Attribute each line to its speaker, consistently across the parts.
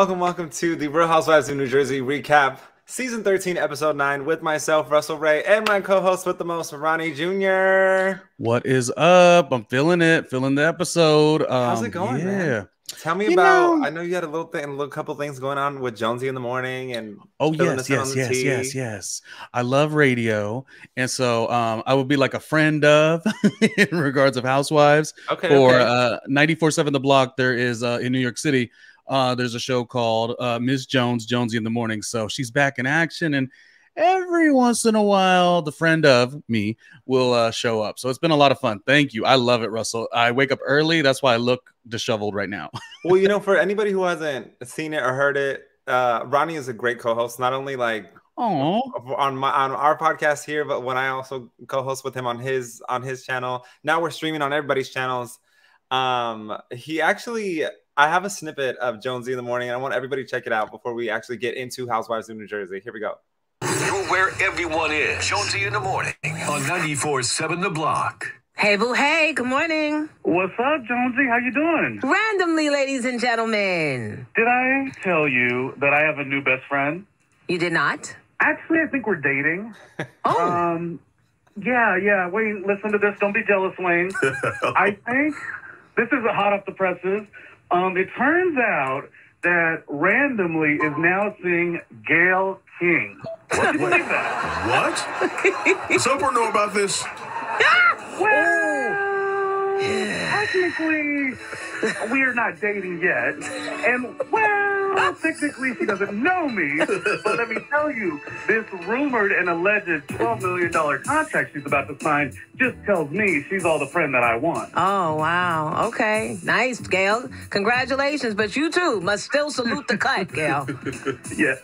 Speaker 1: Welcome, welcome, to the Real Housewives of New Jersey recap, season 13, episode 9, with myself, Russell Ray, and my co-host with the most, Ronnie Jr.
Speaker 2: What is up? I'm feeling it, feeling the episode. Um,
Speaker 1: How's it going,
Speaker 2: yeah.
Speaker 1: man? Tell me
Speaker 2: You
Speaker 1: about.
Speaker 2: know-
Speaker 1: I know you had a little thing, a little couple things going on with Jonesy in the morning, and
Speaker 2: Oh yes,
Speaker 1: us in on
Speaker 2: yes, yes,
Speaker 1: tea.
Speaker 2: yes, yes. I love radio, and so um, I would be like a friend of in regards of Housewives
Speaker 1: Okay,
Speaker 2: or
Speaker 1: okay.
Speaker 2: uh, 94.7 The Block. There is uh, in New York City. Uh, there's a show called uh, Miss Jones, Jonesy in the Morning. So she's back in action, and every once in a while, the friend of me will uh, show up. So it's been a lot of fun. Thank you. I love it, Russell. I wake up early. That's why I look disheveled right now.
Speaker 1: well, you know, for anybody who hasn't seen it or heard it, uh, Ronnie is a great co-host. Not only like on my on our podcast here, but when I also co-host with him on his on his channel. Now we're streaming on everybody's channels. Um, he actually, I have a snippet of Jonesy in the morning, and I want everybody to check it out before we actually get into Housewives of New Jersey. Here we go.
Speaker 3: You're where everyone is. Jonesy in the morning on 94.7 The Block.
Speaker 4: Hey, boo, hey, good morning.
Speaker 5: What's up, Jonesy? How you doing?
Speaker 4: Randomly, ladies and gentlemen.
Speaker 5: Did I tell you that I have a new best friend?
Speaker 4: You did not?
Speaker 5: Actually, I think we're dating.
Speaker 4: Oh,
Speaker 5: Um, yeah, yeah. Wayne, listen to this. Don't be jealous, Wayne. I think this is a hot off the presses. Um, it turns out that randomly is now seeing Gayle King. Would you believe that?
Speaker 6: What? Does Oprah know about this?
Speaker 5: Well, technically, we're not dating yet. And, well, technically, she doesn't know me. But let me tell you, this rumored and alleged $12 million contract she's about to sign just tells me she's all the friend that I want.
Speaker 4: oh, wow. Okay. Nice, Gayle. Congratulations, but you too must still salute the cut, Gayle.
Speaker 5: Yeah.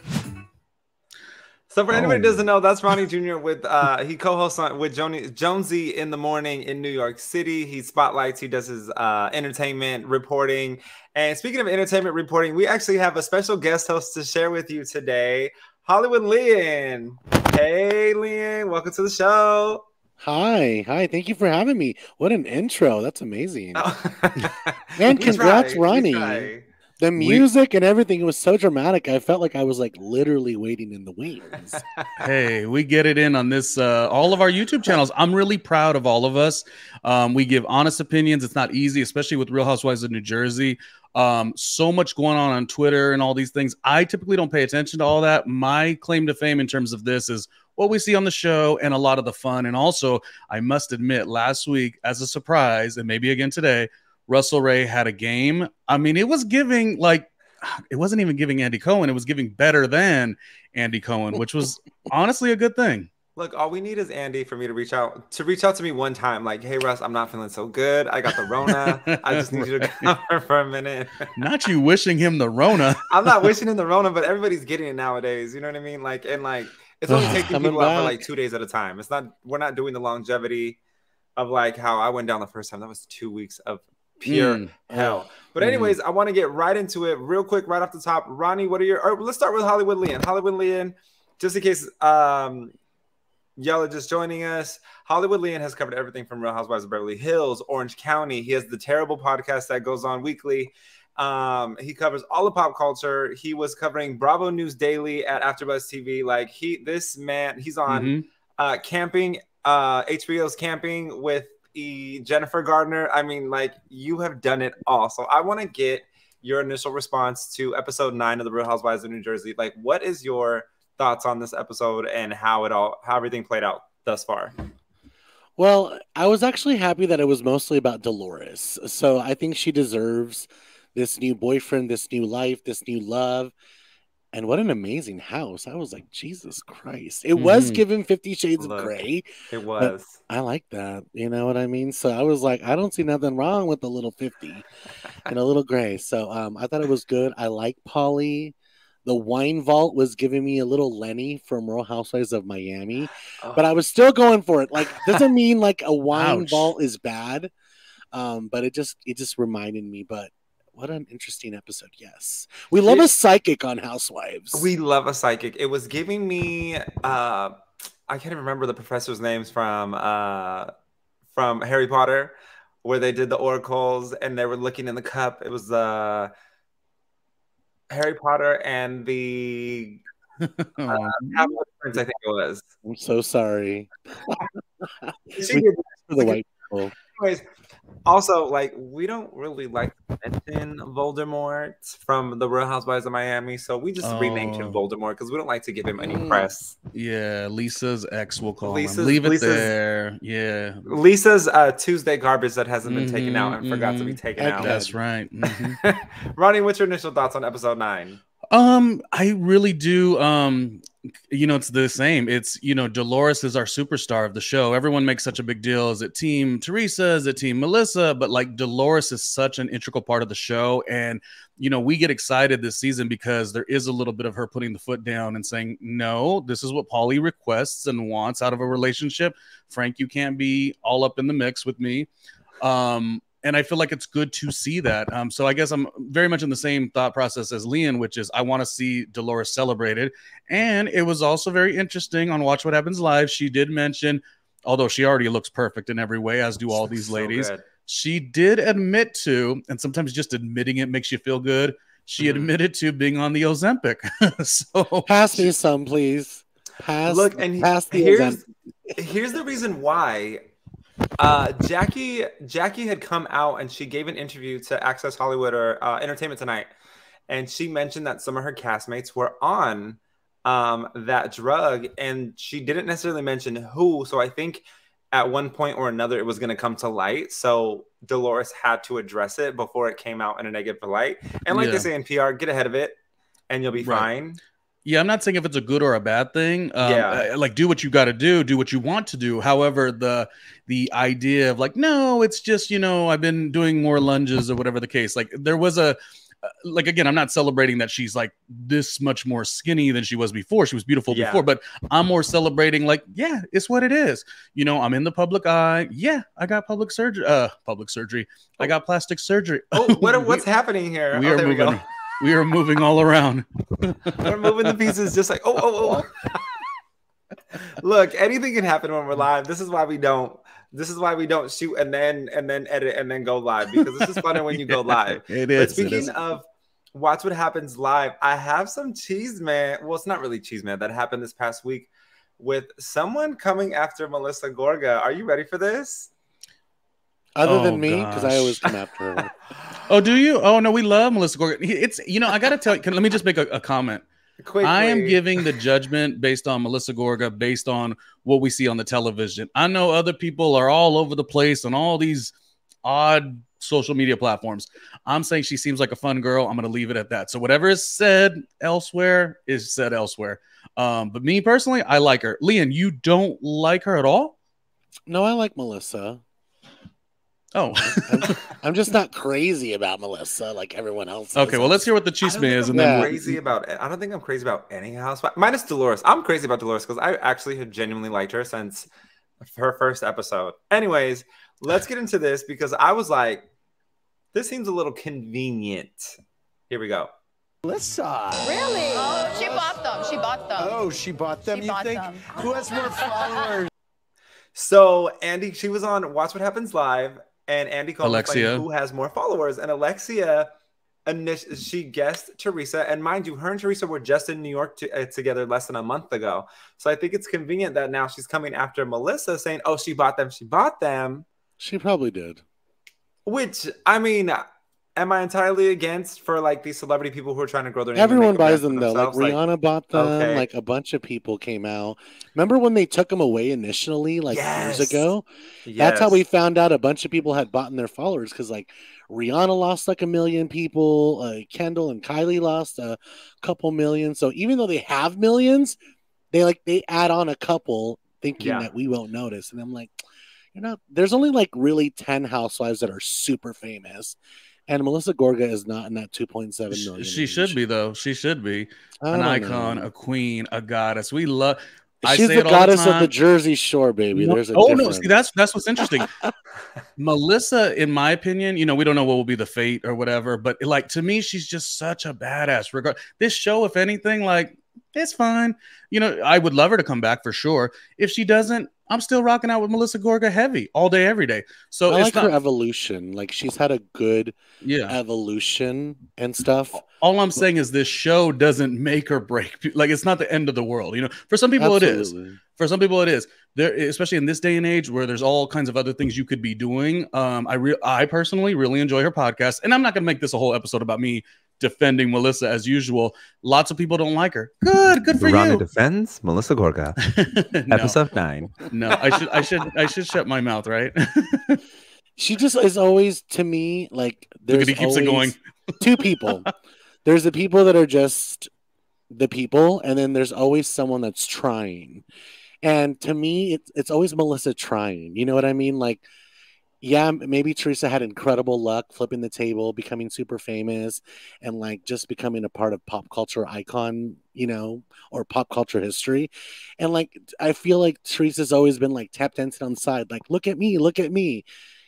Speaker 1: So for anybody who
Speaker 2: Oh.
Speaker 1: doesn't know, that's Ronnie Jr. with uh he co-hosts on with Joni, Jonesy in the morning in New York City. He spotlights, he does his uh entertainment reporting. And speaking of entertainment reporting, we actually have a special guest host to share with you today, Hollywood Lian. Hey Lian, welcome to the show.
Speaker 7: Hi, hi. Thank you for having me. What an intro. That's amazing.
Speaker 1: Man,
Speaker 7: Man, congrats, Ronnie. The music and everything it was so dramatic. I felt like I was like literally waiting in the wings.
Speaker 2: hey, we get it in on this. Uh, all of our YouTube channels. I'm really proud of all of us. Um, we give honest opinions. It's not easy, especially with Real Housewives of New Jersey. Um, so much going on on Twitter and all these things. I typically don't pay attention to all that. My claim to fame in terms of this is what we see on the show and a lot of the fun. And also, I must admit, last week, as a surprise, and maybe again today, Russell Ray had a game. I mean, it was giving like it wasn't even giving Andy Cohen, it was giving better than Andy Cohen, which was honestly a good thing.
Speaker 1: Look, all we need is Andy for me to reach out to reach out to me one time, like, hey Russ, I'm not feeling so good. I got the Rona. I just need you to come here for a minute.
Speaker 2: Not you wishing him the Rona.
Speaker 1: I'm not wishing him the Rona, but everybody's getting it nowadays. You know what I mean? Like, and like, it's only taking
Speaker 7: Coming
Speaker 1: people out for like two days at a time. It's not. We're not doing the longevity of like how I went down the first time. That was two weeks of pure
Speaker 2: Mm.
Speaker 1: hell. But
Speaker 2: Mhm.
Speaker 1: anyways, I want to get right into it, real quick, right off the top. Ronnie, what are your? Or let's start with Hollywood Lian. Hollywood Lian, just in case um y'all are just joining us. Hollywood Lian has covered everything from Real Housewives of Beverly Hills, Orange County. He has the terrible podcast that goes on weekly. Um, he covers all of pop culture. He was covering Bravo News Daily at AfterBuzz TV. Like he, this man, he's on
Speaker 2: Mhm.
Speaker 1: uh, camping, uh, HBO's camping with e, Jennifer Garner. I mean, like you have done it all. So I want to get your initial response to episode nine of the Real Housewives of New Jersey. Like, what is your thoughts on this episode and how it all, how everything played out thus far?
Speaker 7: well, I was actually happy that it was mostly about Dolores. So I think she deserves this new boyfriend, this new life, this new love. And what an amazing house. I was like, Jesus Christ. It was
Speaker 2: Mhm.
Speaker 7: given 50 Shades
Speaker 1: Look.
Speaker 7: of Grey.
Speaker 1: It was.
Speaker 7: I like that. You know what I mean? So I was like, I don't see nothing wrong with a little 50 and a little gray. So um, I thought it was good. I like Paulie. The wine vault was giving me a little Lenny from Real Housewives of Miami, but I was still going for it. Like, doesn't mean like a wine
Speaker 2: Ouch.
Speaker 7: vault is bad, um, but it just it just reminded me. But what an interesting episode! Yes, we love a psychic on Housewives.
Speaker 1: We love a psychic. It was giving me uh I can't even remember the professor's names from uh from Harry Potter where they did the oracles and they were looking in the cup. It was uh, Harry Potter and the Half-Blood Prince, I think it was.
Speaker 7: I'm so sorry
Speaker 1: She
Speaker 7: We-
Speaker 1: did
Speaker 7: for the white people.
Speaker 1: Anyways, also like we don't really like to mention Voldemort from the Real Housewives of Miami, so we just renamed him
Speaker 2: Oh.
Speaker 1: Voldemort because we don't like to give him any
Speaker 7: Mm.
Speaker 1: press.
Speaker 2: yeah, Lisa's ex will call
Speaker 1: Lisa's-
Speaker 2: him. Leave it
Speaker 1: Lisa's-
Speaker 2: there. Yeah,
Speaker 1: Lisa's uh, Tuesday garbage that hasn't been taken out and
Speaker 2: Mhm,
Speaker 1: forgot to be
Speaker 2: mhm.
Speaker 1: taken
Speaker 7: Okay.
Speaker 1: out.
Speaker 2: that's right. Mhm.
Speaker 1: Ronnie, what's your initial thoughts on episode nine?
Speaker 2: Um, I really do. Um, you know, it's the same. It's you know, Dolores is our superstar of the show. Everyone makes such a big deal. Is it Team Teresa? Is it Team Melissa? But like Dolores is such an integral part of the show, and you know, we get excited this season because there is a little bit of her putting the foot down and saying, "No, this is what Paulie requests and wants out of a relationship." Frank, you can't be all up in the mix with me. Um, and I feel like it's good to see that. Um, so I guess I'm very much in the same thought process as Lian, which is I want to see Dolores celebrated. And it was also very interesting on Watch What Happens Live. She did mention, although she already looks perfect in every way, as do all these
Speaker 1: So
Speaker 2: ladies,
Speaker 1: good.
Speaker 2: she did admit to, and sometimes just admitting it makes you feel good. She
Speaker 1: Mhm.
Speaker 2: admitted to being on the Ozempic. so
Speaker 7: Pass me some, please. Pass.
Speaker 1: Look, and
Speaker 7: pass the
Speaker 1: here's
Speaker 7: Ozempic.
Speaker 1: here's the reason why. Uh, Jackie Jackie had come out and she gave an interview to Access Hollywood or uh, Entertainment Tonight, and she mentioned that some of her castmates were on um, that drug, and she didn't necessarily mention who. So I think at one point or another it was going to come to light. So Dolores had to address it before it came out in a negative light. And like
Speaker 2: Yeah.
Speaker 1: they say in PR, get ahead of it, and you'll be
Speaker 2: Right.
Speaker 1: fine.
Speaker 2: Yeah, I'm not saying if it's a good or a bad thing. Um,
Speaker 1: Yeah.
Speaker 2: like do what you got to do, do what you want to do. However, the the idea of like, no, it's just you know, I've been doing more lunges or whatever the case. Like there was a uh, like again, I'm not celebrating that she's like this much more skinny than she was before. She was beautiful
Speaker 1: Yeah.
Speaker 2: before, but I'm more celebrating like, yeah, it's what it is. You know, I'm in the public eye. Yeah, I got public surgery. Uh, public surgery. I
Speaker 1: Oh.
Speaker 2: got plastic surgery.
Speaker 1: Oh, what,
Speaker 2: We-
Speaker 1: what's happening here?
Speaker 2: we
Speaker 1: oh,
Speaker 2: are
Speaker 1: there we
Speaker 2: moving.
Speaker 1: go.
Speaker 2: We are moving all around.
Speaker 1: We're moving the pieces just like, oh, oh, oh. oh. Look, anything can happen when we're live. This is why we don't. This is why we don't shoot and then and then edit and then go live because this is funner when you go live.
Speaker 2: It
Speaker 1: But speaking
Speaker 2: is.
Speaker 1: of watch what happens live, I have some cheese man. Well, it's not really cheese man that happened this past week with someone coming after Melissa Gorga. Are you ready for this?
Speaker 7: Other
Speaker 2: Oh,
Speaker 7: than me, because I always come after her.
Speaker 2: Oh, do you? Oh no, we love Melissa Gorga. It's you know I gotta tell you. Can, let me just make a, a comment.
Speaker 1: Quickly.
Speaker 2: I am giving the judgment based on Melissa Gorga, based on what we see on the television. I know other people are all over the place on all these odd social media platforms. I'm saying she seems like a fun girl. I'm gonna leave it at that. So whatever is said elsewhere is said elsewhere. Um, but me personally, I like her. Leon, you don't like her at all?
Speaker 7: No, I like Melissa.
Speaker 2: Oh,
Speaker 7: I'm just not crazy about Melissa like everyone else. is.
Speaker 2: okay. Well, let's hear what the
Speaker 1: I don't
Speaker 2: chisme
Speaker 1: think
Speaker 2: is,
Speaker 1: I'm
Speaker 2: and then
Speaker 7: Yeah.
Speaker 2: we'll-
Speaker 1: crazy about. I don't think I'm crazy about any housewife minus Dolores. I'm crazy about Dolores because I actually have genuinely liked her since her first episode. Anyways, let's get into this because I was like, this seems a little convenient. Here we go.
Speaker 8: Melissa.
Speaker 9: Really? Oh, she bought them. She bought them.
Speaker 8: Oh, she bought them.
Speaker 9: She
Speaker 8: you
Speaker 9: bought
Speaker 8: think?
Speaker 9: them.
Speaker 8: Who has more followers?
Speaker 1: So Andy, she was on Watch What Happens Live, and Andy called to explain
Speaker 2: Alexia.
Speaker 1: who has more followers, and Alexia. She guessed Teresa, and mind you, her and Teresa were just in New York to, uh, together less than a month ago. So I think it's convenient that now she's coming after Melissa, saying, "Oh, she bought them. She bought them."
Speaker 7: She probably did.
Speaker 1: Which I mean, am I entirely against for like these celebrity people who are trying to grow their name?
Speaker 7: Everyone
Speaker 1: make a brand
Speaker 7: buys them though. Like
Speaker 1: themselves?
Speaker 7: Rihanna bought them.
Speaker 1: okay.
Speaker 7: Like a bunch of people came out. Remember when they took them away initially, like
Speaker 1: Yes.
Speaker 7: years ago? Yes. That's how we found out a bunch of people had bought in their followers because like Rihanna lost like a million people, uh, Kendall and Kylie lost a couple million. So even though they have millions, they like they add on a couple thinking
Speaker 1: Yeah.
Speaker 7: that we won't notice. And I'm like, you're not. There's only like really ten housewives that are super famous, and Melissa Gorga is not in that 2.7 million.
Speaker 2: she
Speaker 7: range.
Speaker 2: should be though. She should be an icon,
Speaker 7: know.
Speaker 2: a queen, a goddess. We love. I
Speaker 7: She's the
Speaker 2: all the
Speaker 7: goddess of the. Jersey Shore, baby.
Speaker 2: No-
Speaker 7: There's a
Speaker 2: oh no, see that's that's what's interesting. Melissa, in my opinion, you know, we don't know what will be the fate or whatever, but like to me, she's just such a badass. Regard this show, if anything, like it's fine. You know, I would love her to come back for sure. If she doesn't, I'm still rocking out with Melissa Gorga heavy all day, every day. So
Speaker 7: I
Speaker 2: it's
Speaker 7: like
Speaker 2: not,
Speaker 7: her evolution. Like she's had a good
Speaker 2: yeah.
Speaker 7: evolution and stuff.
Speaker 2: All I'm saying is this show doesn't make or break. Like it's not the end of the world. You know, for some people it is. For some people it is. There, especially in this day and age where there's all kinds of other things you could be doing. Um, I re- I personally really enjoy her podcast, and I'm not gonna make this a whole episode about me defending Melissa as usual. Lots of people don't like her. Good, good for
Speaker 10: Ronnie
Speaker 2: you.
Speaker 10: defends Melissa Gorga.
Speaker 2: no,
Speaker 10: Episode nine.
Speaker 2: no, I should, I should, I should shut my mouth, right?
Speaker 7: She just is always to me like
Speaker 2: Look
Speaker 7: there's
Speaker 2: at he keeps it going.
Speaker 7: two people. there's the people that are just the people, and then there's always someone that's trying. And to me, it's it's always Melissa trying. You know what I mean? Like, yeah, maybe Teresa had incredible luck flipping the table, becoming super famous, and like just becoming a part of pop culture icon, you know, or pop culture history. And like, I feel like Teresa's always been like tap dancing on the side, like, look at me, look at me.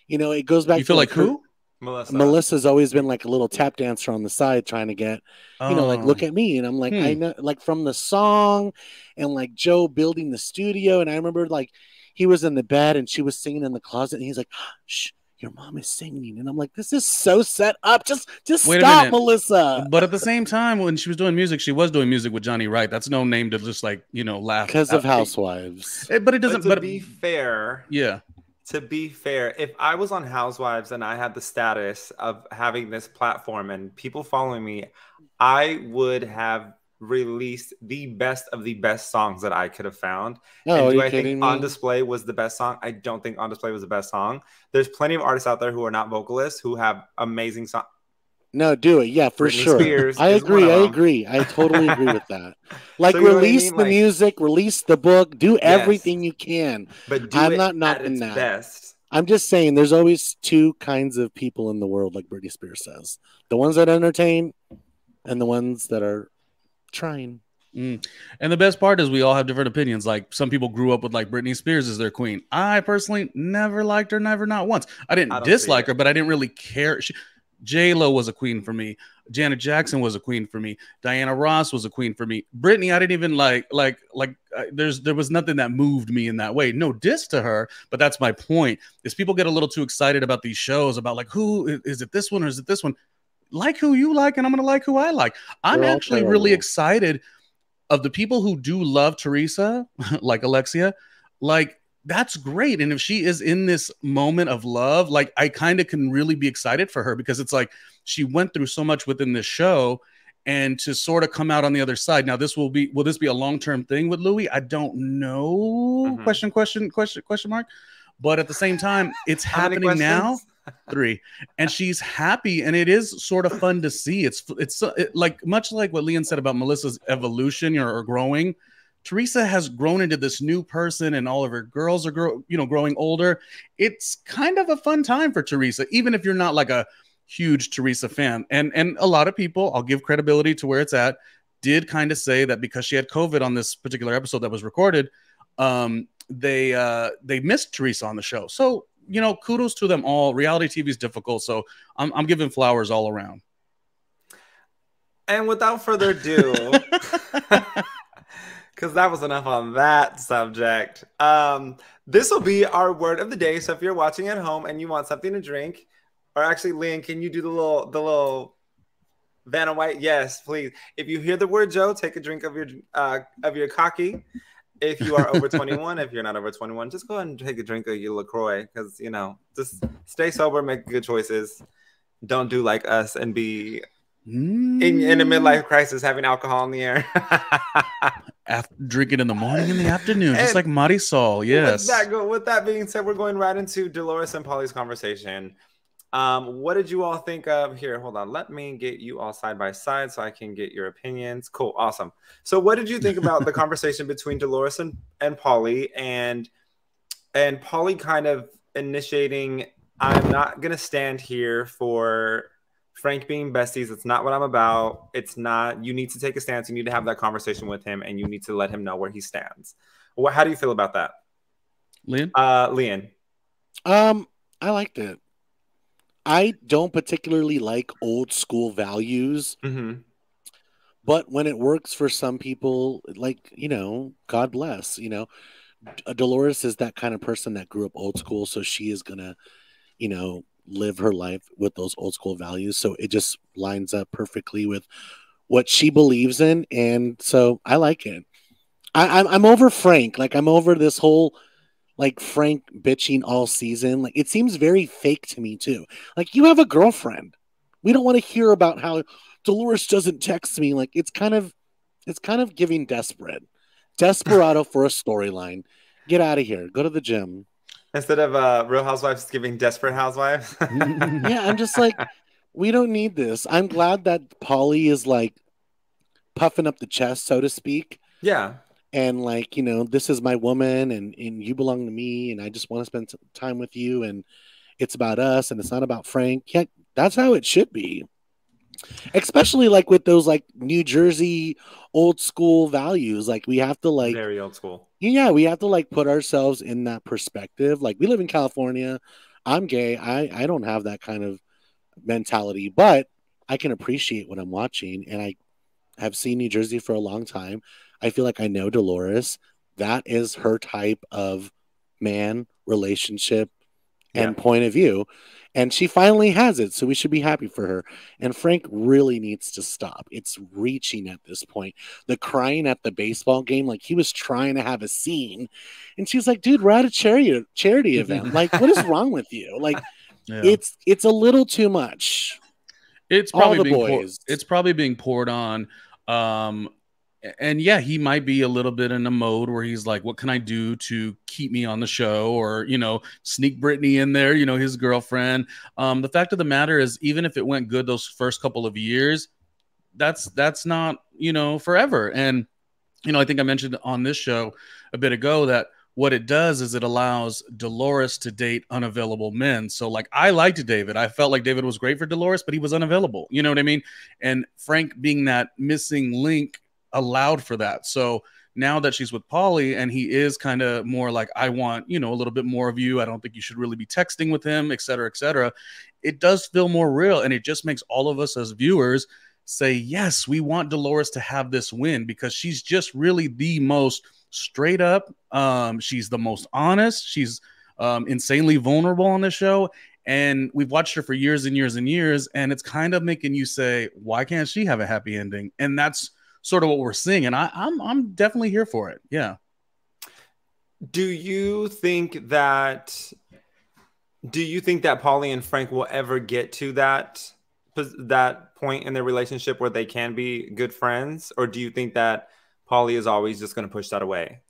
Speaker 7: You know, it goes back.
Speaker 2: You
Speaker 7: to
Speaker 2: feel like
Speaker 7: her-
Speaker 2: who?
Speaker 1: Melissa.
Speaker 7: Melissa's always been like a little tap dancer on the side trying to get, you know, like
Speaker 2: Oh.
Speaker 7: look at me. And I'm like, I
Speaker 2: Hmm.
Speaker 7: know like from the song and like Joe building the studio. And I remember like he was in the bed and she was singing in the closet and he's like, shh, your mom is singing. And I'm like, this is so set up. Just just
Speaker 2: Wait
Speaker 7: stop. Melissa.
Speaker 2: But at the same time, when she was doing music, she was doing music with Johnny Wright. That's no name to just like you know laugh
Speaker 7: Because of housewives.
Speaker 2: Eh, But it doesn't.
Speaker 1: But to
Speaker 2: But,
Speaker 1: be fair,
Speaker 2: yeah,
Speaker 1: to be fair, if I was on Housewives and I had the status of having this platform and people following me, I would have released the best of the best songs that I could have found.
Speaker 7: Oh,
Speaker 1: and do I think
Speaker 7: me?
Speaker 1: On Display was the best song? I don't think On Display was the best song. There's plenty of artists out there who are not vocalists who have amazing songs.
Speaker 7: No, do it. Yeah, for
Speaker 1: Britney
Speaker 7: sure.
Speaker 1: Spears
Speaker 7: I agree. I agree. I totally agree with that. Like
Speaker 1: So I
Speaker 7: release
Speaker 1: mean?
Speaker 7: the
Speaker 1: Like-
Speaker 7: music, release the book, do everything you can.
Speaker 1: But do
Speaker 7: I'm
Speaker 1: it
Speaker 7: not knocking that.
Speaker 1: best.
Speaker 7: I'm just saying there's always two kinds of people in the world, like Britney Spears says. The ones that entertain and the ones that are trying.
Speaker 2: Mm. And the best part is we all have different opinions. Like some people grew up with like Britney Spears as their queen. I personally never liked her, never not once. I didn't
Speaker 1: I
Speaker 2: dislike her, but I didn't really care. She, J Lo was a queen for me. Janet Jackson was a queen for me. Diana Ross was a queen for me. Britney, I didn't even like like like. Uh, there's there was nothing that moved me in that way. No diss to her, but that's my point. Is people get a little too excited about these shows about like who is, is it this one or is it this one? Like who you like, and I'm gonna like who I like. I'm
Speaker 7: all
Speaker 2: actually really excited of the people who do love Teresa, like Alexia, like that's great. And if she is in this moment of love, like I kind of can really be excited for her because it's like she went through so much within this show and to sort of come out on the other side. Now, this will be will this be a long-term thing with Louis? I don't know.
Speaker 1: Mhm.
Speaker 2: Question, question, question, question mark. But at the same time, it's
Speaker 1: How
Speaker 2: happening now? Three. And she's happy and it is sort of fun to see. It's it's it, like much like what lian said about melissa's evolution or, or growing teresa has grown into this new person and all of her girls are grow, you know growing older. It's kind of a fun time for teresa even if you're not like a huge teresa fan. And and a lot of people i'll give credibility to where it's at did kind of say that because she had covid on this particular episode that was recorded um they uh they missed teresa on the show. So you know, kudos to them all. Reality TV is difficult, so I'm, I'm giving flowers all around.
Speaker 1: And without further ado, because that was enough on that subject, um, this will be our word of the day. So if you're watching at home and you want something to drink, or actually, Lynn, can you do the little the little Vanna White? Yes, please. If you hear the word Joe, take a drink of your uh, of your cocky. If you are over 21, if you're not over 21, just go ahead and take a drink of your LaCroix because, you know, just stay sober, make good choices. Don't do like us and be in, in a midlife mm. crisis having alcohol in the air.
Speaker 2: After drinking in the morning and the afternoon, just
Speaker 1: And
Speaker 2: like Marysol. Yes.
Speaker 1: With that, with that being said, we're going right into Dolores and Paulie's conversation. Um, what did you all think of here? Hold on, let me get you all side by side so I can get your opinions. Cool, awesome. So, what did you think about the conversation between Dolores and, and Paulie and and Paulie kind of initiating? I'm not gonna stand here for Frank being besties. It's not what I'm about. It's not. You need to take a stance. You need to have that conversation with him, and you need to let him know where he stands. What? How do you feel about that,
Speaker 2: Lian?
Speaker 1: uh, Lian?
Speaker 7: Um, I liked it. I don't particularly like old school values,
Speaker 1: Mm-hmm.
Speaker 7: But when it works for some people, like, you know, God bless, you know, Dolores is that kind of person that grew up old school. So she is going to, you know, live her life with those old school values. So it just lines up perfectly with what she believes in. And so I like it. I, I'm, I'm over Frank. Like, I'm over this whole like Frank bitching all season. Like, it seems very fake to me, too. Like, you have a girlfriend. We don't want to hear about how Dolores doesn't text me. Like, it's kind of, it's kind of giving desperate, desperado for a storyline. Get out of here. Go to the gym.
Speaker 1: Instead of uh, Real Housewives giving Desperate Housewives.
Speaker 7: yeah, I'm just like, we don't need this. I'm glad that Paulie is like puffing up the chest, so to speak.
Speaker 1: yeah.
Speaker 7: And like, you know, this is my woman and, and you belong to me and I just want to spend time with you and it's about us and it's not about Frank. Yeah, that's how it should be. Especially like with those like New Jersey old school values. Like we have to like
Speaker 1: Very old school.
Speaker 7: yeah, we have to like put ourselves in that perspective. Like we live in California. I'm gay. I I don't have that kind of mentality, but I can appreciate what I'm watching and I have seen New Jersey for a long time. I feel like I know Dolores. That is her type of man relationship and
Speaker 1: Yeah.
Speaker 7: point of view. And she finally has it. So we should be happy for her. And Frank really needs to stop. It's reaching at this point. The crying at the baseball game, like he was trying to have a scene. And she's like, dude, we're at a charity charity event. Like, what is wrong with you? Like,
Speaker 2: Yeah.
Speaker 7: it's it's a little too much.
Speaker 2: It's probably being it's probably being poured on. Um, and yeah, he might be a little bit in a mode where he's like, "What can I do to keep me on the show?" Or you know, sneak Brittany in there. You know, his girlfriend. Um, the fact of the matter is, even if it went good those first couple of years, that's that's not you know forever. And you know, I think I mentioned on this show a bit ago that what it does is it allows Dolores to date unavailable men. So, like, I liked David. I felt like David was great for Dolores, but he was unavailable. You know what I mean? And Frank being that missing link allowed for that. So now that she's with Paulie and he is kind of more like, I want, you know, a little bit more of you. I don't think you should really be texting with him, et cetera, et cetera. It does feel more real. And it just makes all of us as viewers say, yes, we want Dolores to have this win because she's just really the most straight up. Um, she's the most honest. She's um, insanely vulnerable on the show. And we've watched her for years and years and years. And it's kind of making you say, why can't she have a happy ending? And that's sort of what we're seeing. And I, I'm I'm definitely here for it. Yeah.
Speaker 1: Do you think that do you think that Paulie and Frank will ever get to that that point in their relationship where they can be good friends or do you think that Paulie is always just going to push that away?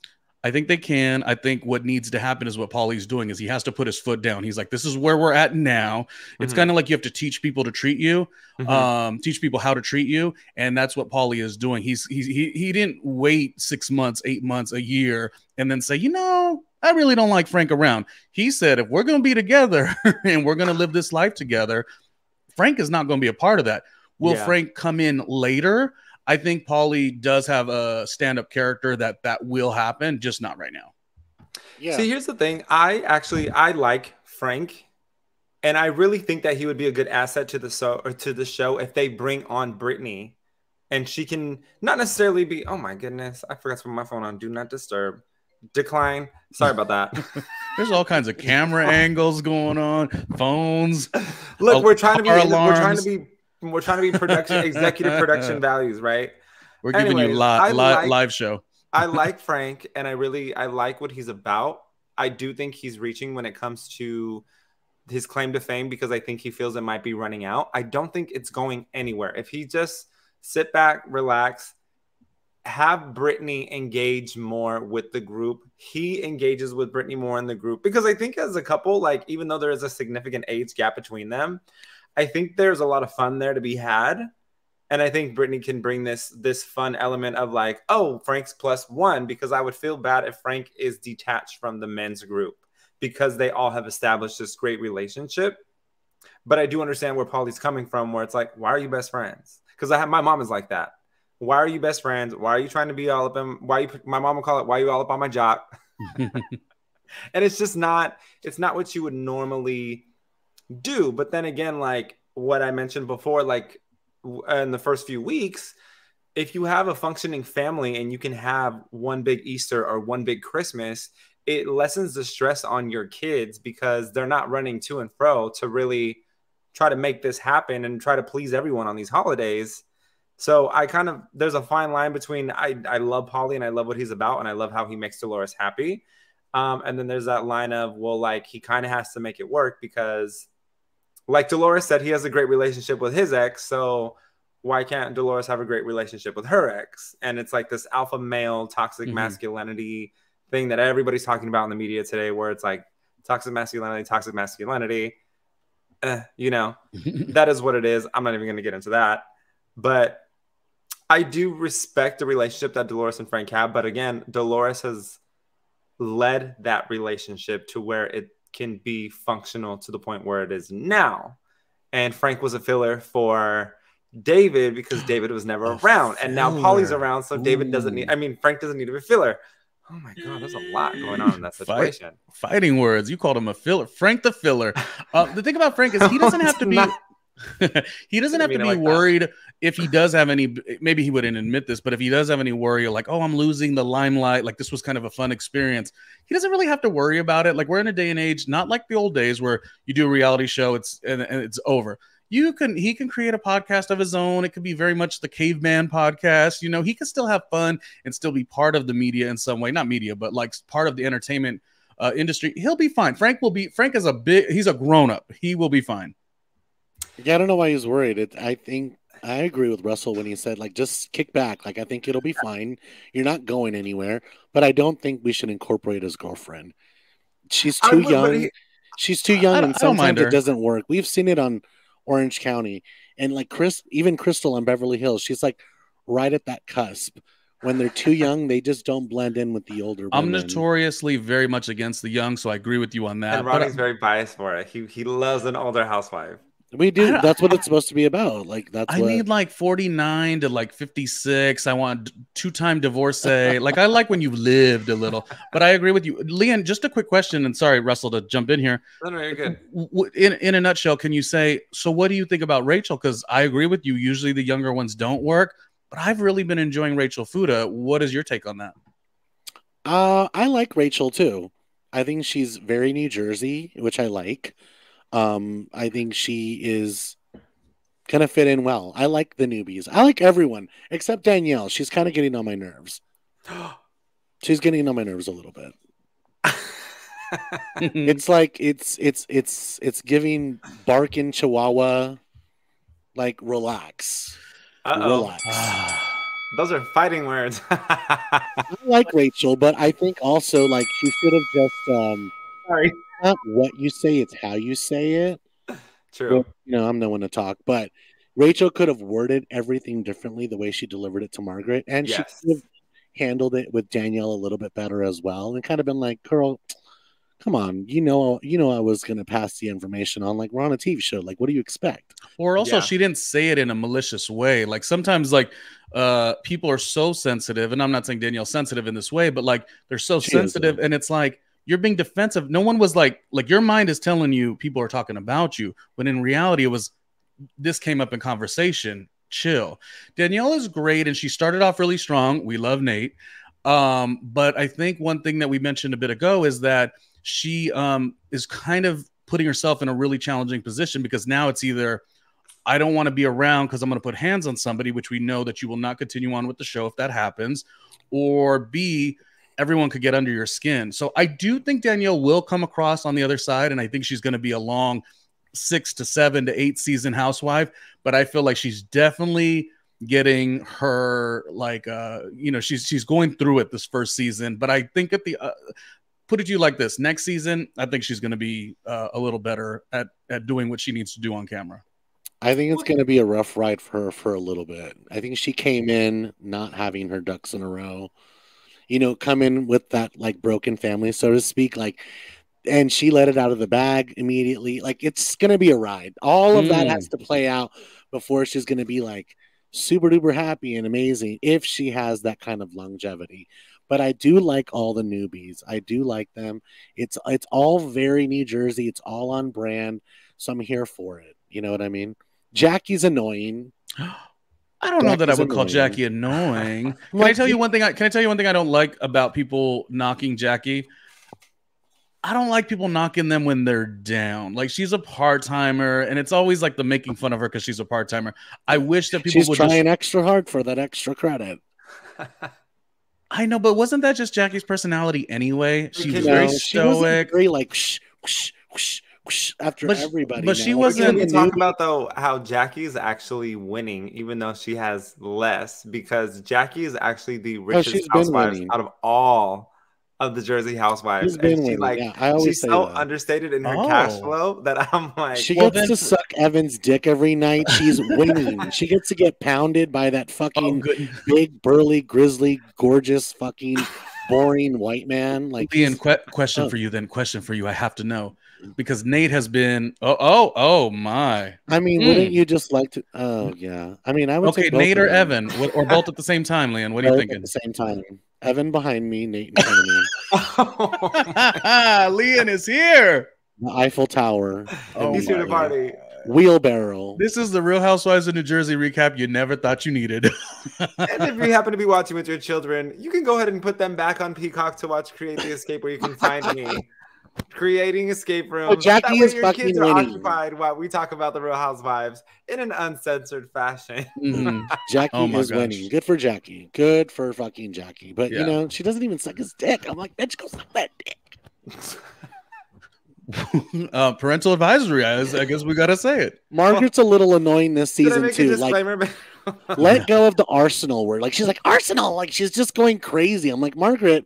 Speaker 2: I think they can. I think what needs to happen is what Paulie's doing is he has to put his foot down. He's like, this is where we're at now. It's
Speaker 1: Mhm.
Speaker 2: kind of like you have to teach people to treat you,
Speaker 1: Mhm.
Speaker 2: um, teach people how to treat you, and that's what Paulie is doing. He's he's he he didn't wait six months, eight months, a year, and then say, you know, I really don't like Frank around. He said, if we're gonna be together and we're gonna live this life together, Frank is not going to be a part of that. Will
Speaker 1: Yeah.
Speaker 2: Frank come in later? I think Paulie does have a stand-up character that that will happen, just not right now.
Speaker 7: Yeah.
Speaker 1: See, here's the thing. I actually I like Frank, and I really think that he would be a good asset to the show or to the show if they bring on Brittany, and she can not necessarily be. Oh my goodness, I forgot to put my phone on Do Not Disturb. Decline. Sorry about that.
Speaker 2: There's all kinds of camera angles going on, phones.
Speaker 1: Look, we're trying to be.
Speaker 2: car
Speaker 1: We're trying to be. We're trying to be production executive production values, right?
Speaker 2: We're giving you
Speaker 1: Anyways,
Speaker 2: li-
Speaker 1: I
Speaker 2: li-
Speaker 1: like-
Speaker 2: live show.
Speaker 1: I like Frank and I really I like what he's about. I do think he's reaching when it comes to his claim to fame because I think he feels it might be running out. I don't think it's going anywhere. If he just sit back, relax, have Brittany engage more with the group. He engages with Brittany more in the group because I think as a couple, like even though there is a significant age gap between them, I think there's a lot of fun there to be had. And I think Brittany can bring this this fun element of like, oh, Frank's plus one, because I would feel bad if Frank is detached from the men's group because they all have established this great relationship. But I do understand where Paulie's coming from, where it's like, why are you best friends? Because I have my mom is like that. Why are you best friends? Why are you trying to be all up in? Why you? My mom will call it. Why are you all up on my jock? and it's just not. It's not what you would normally do. But then again, like what I mentioned before, like in the first few weeks, if you have a functioning family and you can have one big Easter or one big Christmas, it lessens the stress on your kids because they're not running to and fro to really try to make this happen and try to please everyone on these holidays. So I kind of there's a fine line between I I love Paulie and I love what he's about and I love how he makes Dolores happy. Um, and then there's that line of well, like he kind of has to make it work because, like Dolores said, he has a great relationship with his ex. So why can't Dolores have a great relationship with her ex? And it's like this alpha male toxic
Speaker 2: Mhm.
Speaker 1: masculinity thing that everybody's talking about in the media today, where it's like toxic masculinity, toxic masculinity. Eh, you know, that is what it is. I'm not even going to get into that. But I do respect the relationship that Dolores and Frank have. But again, Dolores has led that relationship to where it can be functional to the point where it is now. And Frank was a filler for David because David was never around. And now
Speaker 2: Paulie's
Speaker 1: around. So David doesn't need, I mean, Frank doesn't need to be a filler. Oh my God, there's a lot going on in that
Speaker 2: Fight-
Speaker 1: situation.
Speaker 2: Fighting words. You called him a filler. Frank the filler. Uh, the thing about Frank is he doesn't have to be.
Speaker 1: Not-
Speaker 2: he doesn't have to be
Speaker 1: like that.
Speaker 2: worried if he does have any. Maybe he wouldn't admit this, but if he does have any worry, like, oh, I'm losing the limelight. Like this was kind of a fun experience. He doesn't really have to worry about it. Like we're in a day and age, not like the old days where you do a reality show, it's and, and it's over. You can he can create a podcast of his own. It could be very much the caveman podcast. You know, he can still have fun and still be part of the media in some way. Not media, but like part of the entertainment uh, industry. He'll be fine. Frank will be. Frank is a big. He's a grown up. He will be fine.
Speaker 7: Yeah, I don't know why he's worried. It, I think I agree with Russell when he said, like, just kick back. Like, I think it'll be fine. You're not going anywhere. But I don't think we should incorporate his girlfriend. She's too
Speaker 1: would,
Speaker 7: young.
Speaker 1: he-
Speaker 7: She's too young,
Speaker 2: don't-
Speaker 7: and
Speaker 2: I don't mind
Speaker 7: sometimes it doesn't work. We've seen it on Orange County, and like Chris, even Crystal on Beverly Hills. She's like right at that cusp. When they're too young, they just don't blend in with the older.
Speaker 2: I'm
Speaker 7: women.
Speaker 2: notoriously very much against the young, so I agree with you on that.
Speaker 1: and
Speaker 2: But,
Speaker 1: Ronnie's very biased for it. He he loves an older housewife.
Speaker 7: We do. That's what it's supposed to be about. Like that's
Speaker 2: I
Speaker 7: what.
Speaker 2: need like 49 to like 56. I want two time divorcee. like I like when you've lived a little. But I agree with you, Lian. Just a quick question, and sorry, Russell, to jump in here.
Speaker 1: No, no, you're good.
Speaker 2: W- w- In in a nutshell, can you say so? What do you think about Rachel? Because I agree with you. Usually the younger ones don't work, but I've really been enjoying Rachel Fuda. What is your take on that?
Speaker 7: Uh, I like Rachel too. I think she's very New Jersey, which I like. Um, I think she is gonna fit in well. I like the newbies. I like everyone except Danielle. She's kind of getting on my nerves. She's getting on my nerves a little bit. It's like it's it's it's it's giving barking Chihuahua like relax.
Speaker 1: Uh-oh.
Speaker 7: Relax.
Speaker 1: Those are fighting words.
Speaker 7: I like Rachel, but I think also like she should have just um
Speaker 1: Sorry.
Speaker 7: Not what you say, it's how you say it.
Speaker 1: True.
Speaker 7: Well, you know, I'm no one to talk, but Rachel could have worded everything differently the way she delivered it to Margaret, and
Speaker 1: Yes.
Speaker 7: she could have handled it with Danielle a little bit better as well, and kind of been like, "Girl, come on, you know, you know, I was gonna pass the information on. Like, we're on a TV show. Like, what do you expect?"
Speaker 2: Or also
Speaker 1: Yeah.
Speaker 2: she didn't say it in a malicious way. Like sometimes like uh people are so sensitive, and I'm not saying Danielle's sensitive in this way, but like they're so
Speaker 7: She
Speaker 2: sensitive, and it's like you're being defensive. No one was like like your mind is telling you people are talking about you, when in reality it was this came up in conversation. Chill. Danielle is great, and she started off really strong. We love Nate. Um, but I think one thing that we mentioned a bit ago is that she um is kind of putting herself in a really challenging position because now it's either I don't want to be around because I'm going to put hands on somebody, which we know that you will not continue on with the show if that happens, or B, everyone could get under your skin. So I do think Danielle will come across on the other side, and I think she's going to be a long six to seven to eight season housewife. But I feel like she's definitely getting her like uh you know she's she's going through it this first season but i think at the uh, put it to you like this next season i think she's going to be uh, a little better at at doing what she needs to do on camera
Speaker 7: I think it's going to be a rough ride for her for a little bit. I think she came in not having her ducks in a row. You know, come in with that like broken family, so to speak, like and she let it out of the bag immediately. Like it's going to be a ride. All of that
Speaker 2: Mm.
Speaker 7: has to play out before she's going to be like super duper happy and amazing if she has that kind of longevity. But I do like all the newbies. I do like them. It's it's all very New Jersey. It's all on brand. So I'm here for it. You know what I mean? Jackie's annoying.
Speaker 2: I don't know that I would call
Speaker 7: annoying.
Speaker 2: Jackie annoying. Can I tell you one thing? I, can I tell you one thing I don't like about people knocking Jackie? I don't like people knocking them when they're down. Like she's a part timer, and it's always like the making fun of her because she's a part timer. I wish that people
Speaker 7: She's
Speaker 2: would.
Speaker 7: trying
Speaker 2: Just,
Speaker 7: extra hard for that extra credit.
Speaker 2: I know, but wasn't that just Jackie's personality anyway? She's
Speaker 1: Because-
Speaker 2: very
Speaker 7: No, she
Speaker 2: stoic.
Speaker 7: very like whoosh, whoosh, whoosh, after
Speaker 2: But she-
Speaker 7: everybody.
Speaker 2: but she wasn't-
Speaker 1: Can we
Speaker 7: Like,
Speaker 1: talk about though how Jackie's actually winning, even though she has less, because Jackie is actually the richest
Speaker 7: Oh, she's been
Speaker 1: housewives
Speaker 7: winning.
Speaker 1: out of all of the Jersey housewives.
Speaker 7: She's been
Speaker 1: and she
Speaker 7: winning,
Speaker 1: like
Speaker 7: yeah, I always
Speaker 1: she's
Speaker 7: say
Speaker 1: so
Speaker 7: that.
Speaker 1: understated in her oh. cash
Speaker 2: Oh.
Speaker 1: flow that I'm like,
Speaker 7: She
Speaker 2: Well,
Speaker 7: gets
Speaker 2: then-
Speaker 7: to suck Evan's dick every night. She's winning. she gets to get pounded by that
Speaker 2: Oh,
Speaker 7: fucking
Speaker 2: good.
Speaker 7: big, burly, grizzly, gorgeous, fucking boring white man. Like
Speaker 2: Ian, que- question
Speaker 7: oh.
Speaker 2: for you then. Question for you. I have to know because Nate has been. Oh, oh, oh my.
Speaker 7: I mean,
Speaker 2: Mm.
Speaker 7: wouldn't you just like to? Oh yeah. I mean, I would.
Speaker 2: Okay, Nate or
Speaker 7: them.
Speaker 2: Evan, What- or both at the same time, Lian. What are you thinking?
Speaker 7: At the same time. Evan behind me, Nate in front of me.
Speaker 2: Lian is here.
Speaker 7: The Eiffel Tower.
Speaker 2: Oh
Speaker 1: he's here to party.
Speaker 7: Wheelbarrow.
Speaker 2: This is the Real Housewives of New Jersey recap you never thought you needed.
Speaker 1: and if you happen to be watching with your children, you can go ahead and put them back on Peacock to watch Create the Escape, where you can find me creating escape rooms.
Speaker 7: Jackie
Speaker 1: that way
Speaker 7: is
Speaker 1: your
Speaker 7: fucking
Speaker 1: kids are
Speaker 7: winning.
Speaker 1: occupied while we talk about the Real Housewives in an uncensored fashion.
Speaker 2: Mhm.
Speaker 7: Jackie
Speaker 2: Oh
Speaker 7: is
Speaker 2: gosh.
Speaker 7: winning. Good for Jackie. Good for fucking Jackie. But
Speaker 2: Yeah.
Speaker 7: you know, she doesn't even suck his dick. I'm like, bitch, go suck that dick.
Speaker 2: uh, parental advisory. I, I guess we gotta say it.
Speaker 7: Margaret's a little annoying this season
Speaker 1: make a
Speaker 7: too. Like, let go of the Arsenal word. Like, she's like Arsenal. Like, she's just going crazy. I'm like, Margaret,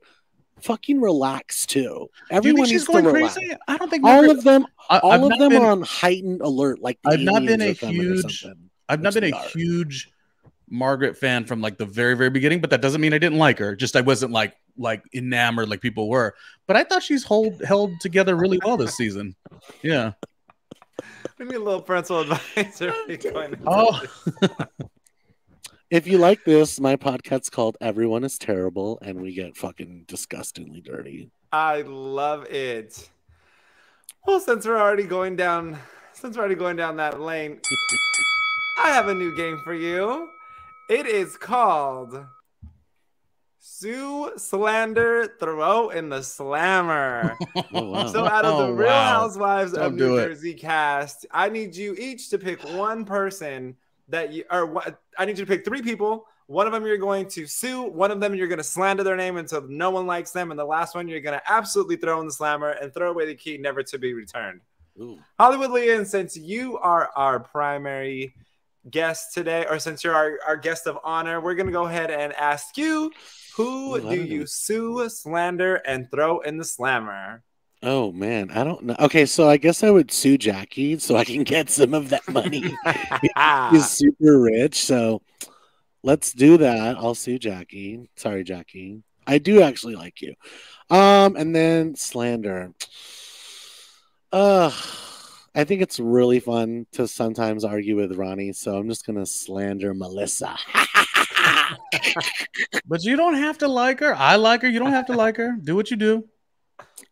Speaker 7: fucking relax too. Everyone
Speaker 2: think she's
Speaker 7: needs to
Speaker 2: going
Speaker 7: relax.
Speaker 2: crazy? I don't think
Speaker 7: All of them,
Speaker 2: I,
Speaker 7: all of them
Speaker 2: been-
Speaker 7: are on heightened alert. Like, the
Speaker 2: I've not been a
Speaker 7: aliens are coming or
Speaker 2: huge- I've not been a
Speaker 7: are.
Speaker 2: huge Margaret fan from like the very very beginning, but that doesn't mean I didn't like her. Just I wasn't like like enamored like people were. But I thought she's hold held together really well this season. Yeah.
Speaker 1: Give me a little parental advisory going
Speaker 2: Oh.
Speaker 7: If you like this, my podcast's called Everyone is Terrible, and we get fucking disgustingly dirty.
Speaker 1: I love it. Well, since we're already going down, since we're already going down that lane, I have a new game for you. It is called Sue Slander Throw in the Slammer.
Speaker 7: Oh, wow.
Speaker 1: So, out of the
Speaker 2: Oh,
Speaker 1: Real
Speaker 2: wow.
Speaker 1: Housewives
Speaker 2: Don't
Speaker 1: of New. Jersey cast, I need you each to pick one person that you, or what, I need you to pick three people. One of them you're going to sue, one of them you're going to slander their name until no one likes them, and the last one you're going to absolutely throw in the slammer and throw away the key, never to be returned.
Speaker 7: Ooh.
Speaker 1: Hollywood Lian, since you are our primary guest today, or since you're our, our guest of honor, we're going to go ahead and ask you who
Speaker 7: Ooh,
Speaker 1: do you sue, slander, and throw in the slammer?
Speaker 7: Oh man, I don't know. Okay, so I guess I would sue Jackie so I can get some of that money. He's super rich, so let's do that. I'll sue Jackie. Sorry, Jackie. I do actually like you. Um, and then slander. Uh I think it's really fun to sometimes argue with Ronnie, so I'm just gonna slander Melissa.
Speaker 2: But you don't have to like her. I like her. You don't have to like her. Do what you do.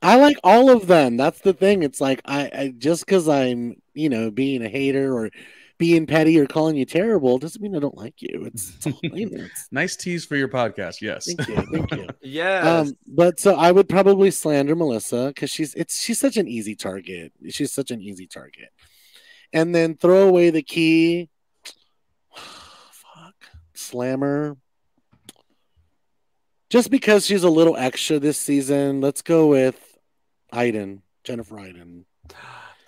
Speaker 7: I like all of them. That's the thing. It's like I, I just because I'm, you know, being a hater or being petty or calling you terrible doesn't mean I don't like you. It's, it's all- you know, it's-
Speaker 2: Nice tease for your podcast. Yes.
Speaker 7: thank you, thank you.
Speaker 1: Yes.
Speaker 7: Um, but so I would probably slander Melissa because she's it's she's such an easy target. She's such an easy target, and then throw away the key. Fuck, slammer. Just because she's a little extra this season, let's go with Aydin, Jennifer Aydin.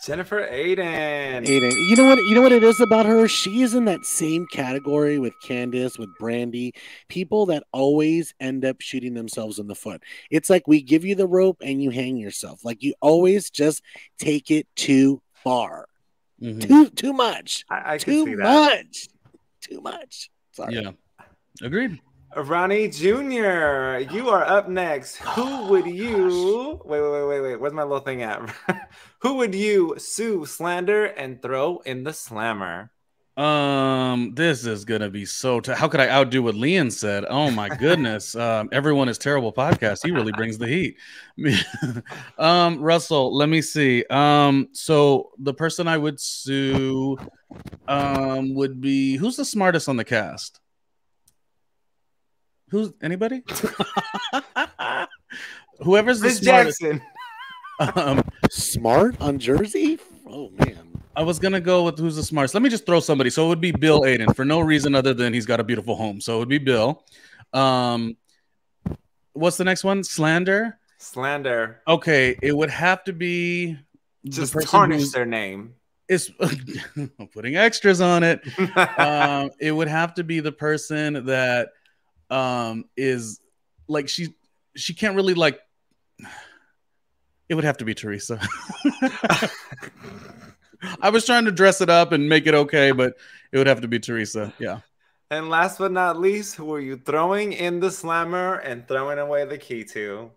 Speaker 1: Jennifer Aydin.
Speaker 7: Aydin. You know what? You know what it is about her. She is in that same category with Candace, with Brandi. People that always end up shooting themselves in the foot. It's like we give you the rope and you hang yourself. Like you always just take it too far,
Speaker 2: Mhm.
Speaker 7: too too much,
Speaker 1: I, I can see
Speaker 7: too
Speaker 1: that.
Speaker 7: much, too much. Sorry.
Speaker 2: Yeah. Agreed.
Speaker 1: Ronnie Jr., you are up next. Who would you wait, wait, wait, wait, wait? Where's my little thing at? Who would you sue, slander, and throw in the slammer?
Speaker 2: Um, this is gonna be so. T- How could I outdo what Lian said? Oh my goodness. um, everyone is terrible podcast. He really brings the heat. um, Russell, let me see. Um, so the person I would sue, um, would be who's the smartest on the cast? Who's anybody? Whoever's the
Speaker 1: Miss
Speaker 2: smartest.
Speaker 1: Jackson.
Speaker 2: Um,
Speaker 7: Smart on Jersey? Oh man.
Speaker 2: I was gonna go with who's the smartest. Let me just throw somebody. So it would be Bill Aydin for no reason other than he's got a beautiful home. So it would be Bill. Um, what's the next one? Slander.
Speaker 1: Slander.
Speaker 2: Okay, it would have to be the
Speaker 1: Just
Speaker 2: person
Speaker 1: tarnish their name.
Speaker 2: Is I'm putting extras on it. um, it would have to be the person that um is like she she can't really like. It would have to be Teresa. I was trying to dress it up and make it okay, but it would have to be Teresa. Yeah.
Speaker 1: and last but not least, who are you throwing in the slammer and throwing away the key to?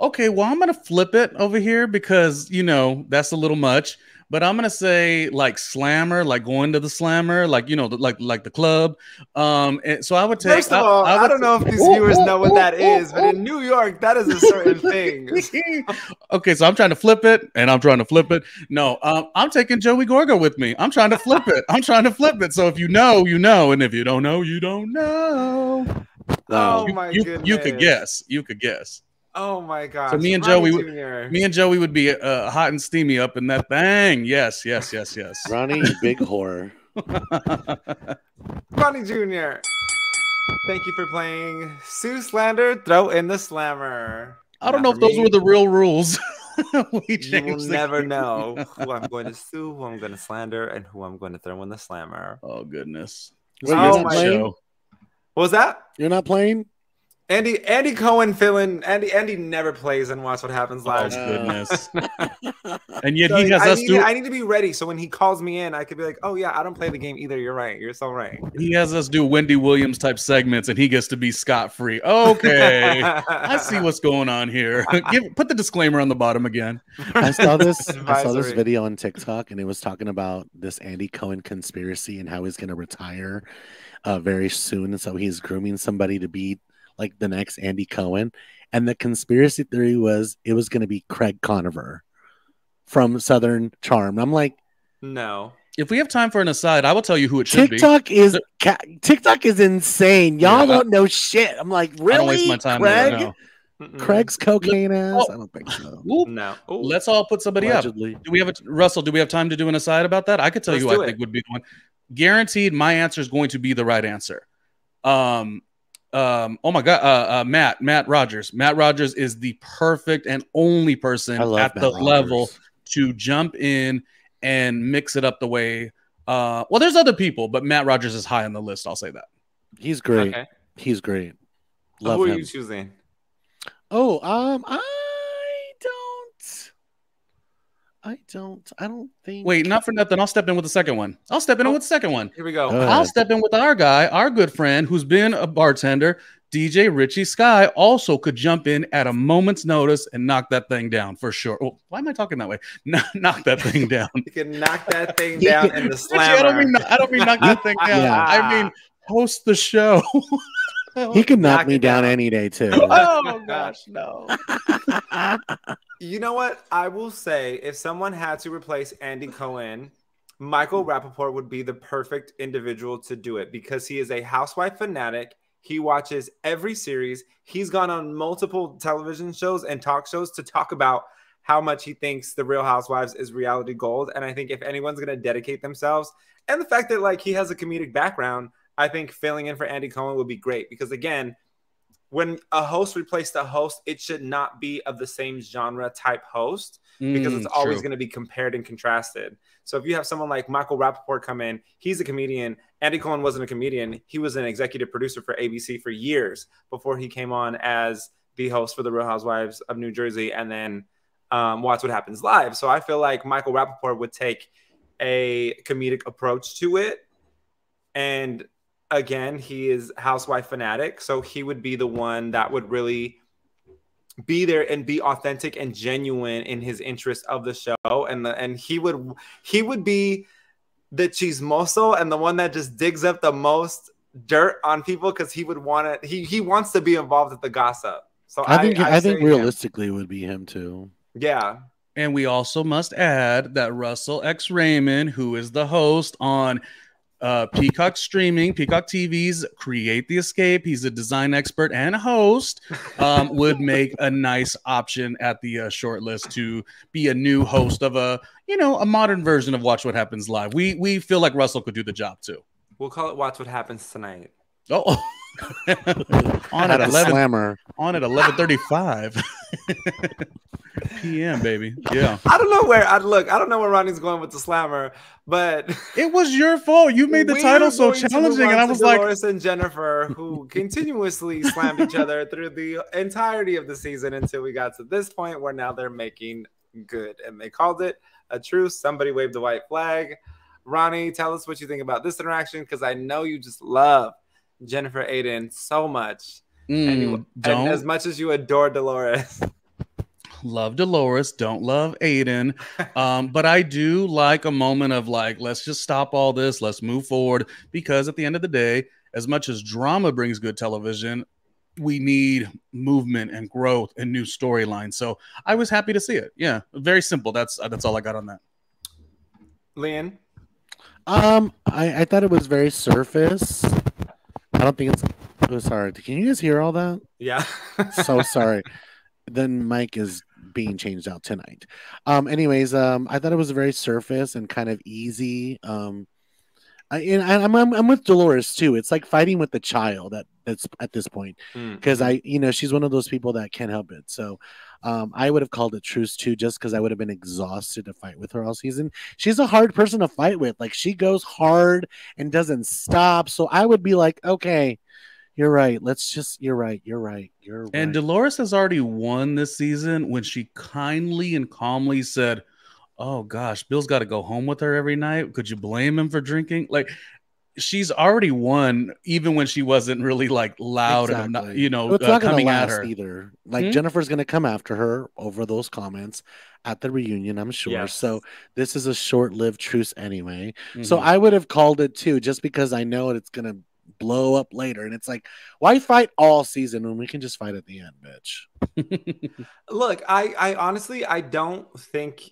Speaker 2: Okay, well, I'm gonna flip it over here because you know that's a little much. But I'm gonna say like slammer, like going to the slammer, like you know, the- like like the club. Um, and so I would take.
Speaker 1: First of all, I,
Speaker 2: would
Speaker 1: don't know if these viewers know what that is, but in New York, that is a certain thing.
Speaker 2: okay, so I'm trying to flip it, and I'm trying to flip it. No, um, I'm taking Joey Gorga with me. I'm trying to flip it. I'm trying to flip it. So if you know, you know, and if you don't know, you don't know.
Speaker 1: Oh
Speaker 2: you,
Speaker 1: my
Speaker 2: you,
Speaker 1: goodness.
Speaker 2: you could guess. You could guess.
Speaker 1: Oh my god!
Speaker 2: So me and
Speaker 1: Ronnie
Speaker 2: Joey, would-
Speaker 1: Jr.
Speaker 2: me and Joey would be uh, hot and steamy up in that thing. Yes, yes, yes, yes.
Speaker 7: Ronnie, big whore.
Speaker 1: Ronnie Jr. Thank you for playing Sue Slander. Throw in the slammer.
Speaker 2: I don't
Speaker 1: Not
Speaker 2: know if
Speaker 1: for
Speaker 2: those
Speaker 1: me.
Speaker 2: were the real rules. we
Speaker 1: You will
Speaker 2: changed the-
Speaker 1: never know who I'm going to sue, who I'm going to slander, and who I'm going to throw in the slammer.
Speaker 2: Oh goodness.
Speaker 7: Wait,
Speaker 1: Oh
Speaker 7: you're
Speaker 1: my-
Speaker 7: playing?
Speaker 1: What was that?
Speaker 7: You're not playing?
Speaker 1: Andy Andy Cohen filling Andy Andy never plays and watch what happens
Speaker 2: Oh
Speaker 1: live.
Speaker 2: goodness. and yet
Speaker 1: So
Speaker 2: he has
Speaker 1: I,
Speaker 2: us
Speaker 1: need,
Speaker 2: do
Speaker 1: I need to be ready so when he calls me in, I could be like, "Oh yeah, I don't play the game either. You're right. You're so right."
Speaker 2: he has us do Wendy Williams type segments and he gets to be scot free. Okay. I see what's going on here. Give put the disclaimer on the bottom again.
Speaker 7: I saw this. I saw this video on TikTok, and it was talking about this Andy Cohen conspiracy and how he's going to retire uh, very soon, and so he's grooming somebody to be like the next Andy Cohen. And the conspiracy theory was it was going to be Craig Conover from Southern Charm. I'm like,
Speaker 1: No.
Speaker 2: If we have time for an aside, I will tell you who it should be.
Speaker 7: TikTok is ca- TikTok is insane. Y'all
Speaker 2: Yeah.
Speaker 7: don't know shit. I'm like,
Speaker 2: I
Speaker 7: really,
Speaker 2: don't waste my time
Speaker 7: Craig?
Speaker 2: there. No.
Speaker 1: Mm-mm.
Speaker 7: Craig's cocaine ass?
Speaker 2: Oh.
Speaker 7: I don't think so.
Speaker 2: Whoop.
Speaker 1: No. Ooh.
Speaker 2: Let's all put somebody up. Do we have a Russell? Do we have time to do an aside about that? I could tell
Speaker 1: Let's
Speaker 2: you who I
Speaker 1: it.
Speaker 2: think would be the one. Guaranteed, my answer is going to be the right answer. Um, um, oh my god, uh, uh, Matt, Matt Rogers. Matt Rogers is the perfect and only person at
Speaker 7: Matt
Speaker 2: the
Speaker 7: Rogers.
Speaker 2: level to jump in and mix it up the way. Uh, well, there's other people, but Matt Rogers is high on the list. I'll say that.
Speaker 7: He's great.
Speaker 1: Okay.
Speaker 7: He's great. Love
Speaker 1: who are
Speaker 7: him.
Speaker 1: you choosing?
Speaker 7: Oh, um, I I don't. I don't think.
Speaker 2: Wait, not for nothing. I'll step in with the second one. I'll step in
Speaker 1: Oh.
Speaker 2: with the second one.
Speaker 1: Here we go.
Speaker 7: Uh,
Speaker 2: I'll step in with our guy, our good friend who's been a bartender, DJ Richie Sky, also could jump in at a moment's notice and knock that thing down for sure. Oh, why am I talking that way? Knock, knock that thing down.
Speaker 1: You can knock that thing down
Speaker 7: can-
Speaker 1: in the
Speaker 2: Richie, I don't mean I don't mean knock that thing down.
Speaker 7: Yeah.
Speaker 2: I mean host the show.
Speaker 7: he can knock,
Speaker 1: Knock
Speaker 7: me down,
Speaker 1: down.
Speaker 7: any day too.
Speaker 2: oh gosh, no.
Speaker 1: You know what? I will say if someone had to replace Andy Cohen, Michael hmm. Rappaport would be the perfect individual to do it because he is a housewife fanatic. He watches every series. He's gone on multiple television shows and talk shows to talk about how much he thinks the Real Housewives is reality gold. And I think if anyone's going to dedicate themselves, and the fact that like he has a comedic background, I think filling in for Andy Cohen would be great because again, when a host replaced a host, it should not be of the same genre type host because
Speaker 2: Mm,
Speaker 1: it's always going to be compared and contrasted. So if you have someone like Michael Rappaport come in, he's a comedian. Andy Cohen wasn't a comedian. He was an executive producer for ABC for years before he came on as the host for the Real Housewives of New Jersey and then um, Watch What Happens Live. So I feel like Michael Rappaport would take a comedic approach to it. And again, he is housewife fanatic. So he would be the one that would really be there and be authentic and genuine in his interest of the show and the, and he would he would be the chismoso and the one that just digs up the most dirt on people because he would want it. He he wants to be involved with the gossip. So
Speaker 7: I think I, think
Speaker 1: say him.
Speaker 7: realistically it would be him too.
Speaker 1: yeah.
Speaker 2: And we also must add that Russell X Raymond, who is the host on uh, Peacock Streaming, Peacock TV's Create the Escape, he's a design expert and host, um, would make a nice option at the uh, short list to be a new host of a, you know, a modern version of Watch What Happens Live. We we feel like Russell could do the job too.
Speaker 1: We'll call it Watch What Happens Tonight.
Speaker 2: Oh, on
Speaker 7: At
Speaker 2: at eleven
Speaker 7: slammer.
Speaker 2: on at eleven thirty five p.m. Baby, yeah.
Speaker 1: I don't know where I look. I don't know where Ronnie's going with the slammer, but
Speaker 2: It was your fault. You made the title so challenging, and I
Speaker 1: to
Speaker 2: was like,
Speaker 1: Dolores and Jennifer, who continuously slammed each other through the entirety of the season until we got to this point where now they're making good, and they called it a truce. Somebody waved the white flag. Ronnie, tell us what you think about this interaction because I know you just love Jennifer Aydin so much, and, you,
Speaker 2: mm,
Speaker 1: and as much as you adore Dolores.
Speaker 2: love Dolores, don't love Aydin. Um, but I do like a moment of like, let's just stop all this, let's move forward. Because at the end of the day, as much as drama brings good television, we need movement and growth and new storylines. So I was happy to see it. Yeah, very simple. That's that's all I got on that.
Speaker 1: Lian,
Speaker 7: Um, I, I thought it was very surface. I don't think it's. Oh, sorry. Can you guys hear all that?
Speaker 1: yeah,
Speaker 7: so sorry. Then Mike is being changed out tonight. Um, anyways, um, I thought it was very surface and kind of easy. Um, I, and I'm, I'm I'm with Dolores too. It's like fighting with the child at that's at this point
Speaker 1: Mm,
Speaker 7: because I, you know, she's one of those people that can't help it. So, um, I would have called it truce too, just because I would have been exhausted to fight with her all season. She's a hard person to fight with. Like she goes hard and doesn't stop. So I would be like, okay, you're right. Let's just. You're right. You're right. You're right.
Speaker 2: And Dolores has already won this season when she kindly and calmly said, Oh gosh, Bill's got to go home with her every night. Could you blame him for drinking? Like, she's already won, even when she wasn't really like loud and you know,
Speaker 7: But it's
Speaker 2: uh,
Speaker 7: not gonna
Speaker 2: coming at
Speaker 7: last
Speaker 2: her.
Speaker 7: either. Like
Speaker 2: Hmm?
Speaker 7: Jennifer's gonna come after her over those comments at the reunion, I'm sure.
Speaker 1: Yes.
Speaker 7: So this is a short-lived truce anyway. So
Speaker 2: Mhm.
Speaker 7: I would have called it too, just because I know it's gonna blow up later. And it's like, why fight all season when we can just fight at the end, bitch?
Speaker 1: Look, I, I honestly, I don't think.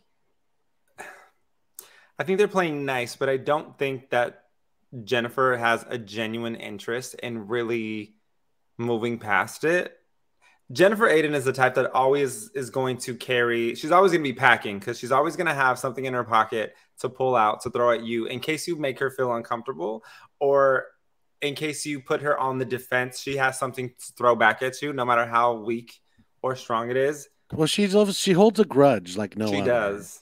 Speaker 1: I think they're playing nice, but I don't think that Jennifer has a genuine interest in really moving past it. Jennifer Aydin is the type that always is going to carry, she's always going to be packing because she's always going to have something in her pocket to pull out to throw at you in case you make her feel uncomfortable or in case you put her on the defense. She has something to throw back at you, no matter how weak or strong it is.
Speaker 7: Well, she loves she holds a grudge like no
Speaker 1: she
Speaker 7: other.
Speaker 1: does.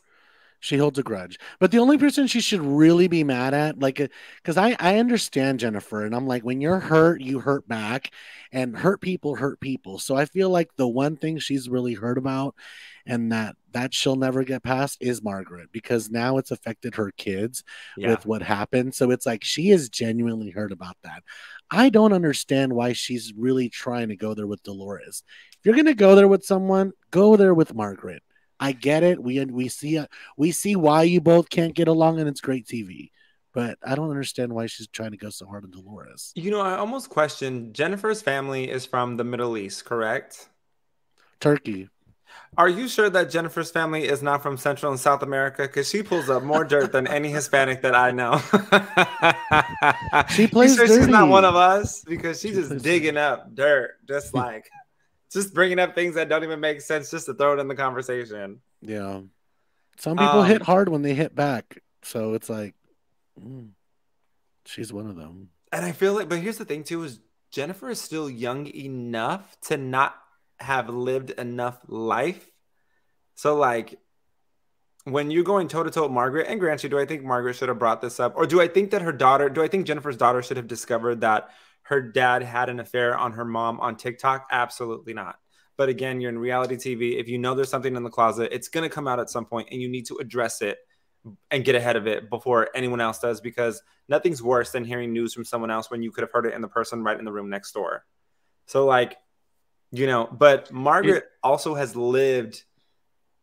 Speaker 7: She holds a grudge. But the only person she should really be mad at, like, uh, because I, I understand Jennifer, and I'm like, when you're hurt, you hurt back, and hurt people hurt people. So I feel like the one thing she's really hurt about, and that that she'll never get past, is Margaret, because now it's affected her kids
Speaker 1: Yeah.
Speaker 7: with what happened. So it's like she is genuinely hurt about that. I don't understand why she's really trying to go there with Dolores. If you're gonna go there with someone, go there with Margaret. I get it. We we see uh, we see why you both can't get along, and it's great TV. But I don't understand why she's trying to go so hard on Dolores.
Speaker 1: You know, I almost question Jennifer's family is from the Middle East, correct?
Speaker 7: Turkey.
Speaker 1: Are you sure that Jennifer's family is not from Central and South America? Because she pulls up more dirt than any Hispanic that I know.
Speaker 7: She plays
Speaker 1: sure she's not one of us? Because she's
Speaker 7: She
Speaker 1: just digging up dirt, just like just bringing up things that don't even make sense just to throw it in the conversation.
Speaker 7: Yeah. Some people
Speaker 1: Um,
Speaker 7: hit hard when they hit back, so it's like, mm, she's one of them.
Speaker 1: And I feel like, but here's the thing too: is Jennifer is still young enough to not have lived enough life. So like, when you're going toe to toe with Margaret, and grant you, do I think Margaret should have brought this up, or do I think that her daughter? Do I think Jennifer's daughter should have discovered that her dad had an affair on her mom on TikTok? Absolutely not. But again, you're in reality TV. If you know there's something in the closet, it's going to come out at some point, and you need to address it and get ahead of it before anyone else does because nothing's worse than hearing news from someone else when you could have heard it in the person right in the room next door. So like, you know, but Margaret also has lived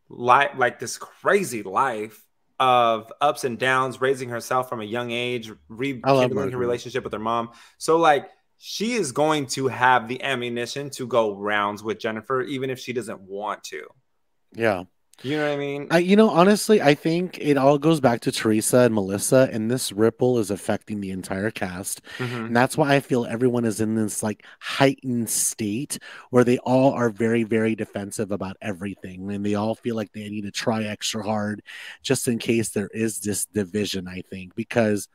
Speaker 1: life like this crazy life of ups and downs, raising herself from a young age, rekindling her relationship with her mom. So like she is going to have the ammunition to go rounds with Jennifer, even if she doesn't want to.
Speaker 7: Yeah.
Speaker 1: You know what I mean?
Speaker 7: I, you know, honestly, I think it all goes back to Teresa and Melissa, and this ripple is affecting the entire cast.
Speaker 1: Mhm.
Speaker 7: And that's why I feel everyone is in this like heightened state where they all are very, very defensive about everything. And they all feel like they need to try extra hard just in case there is this division, I think, because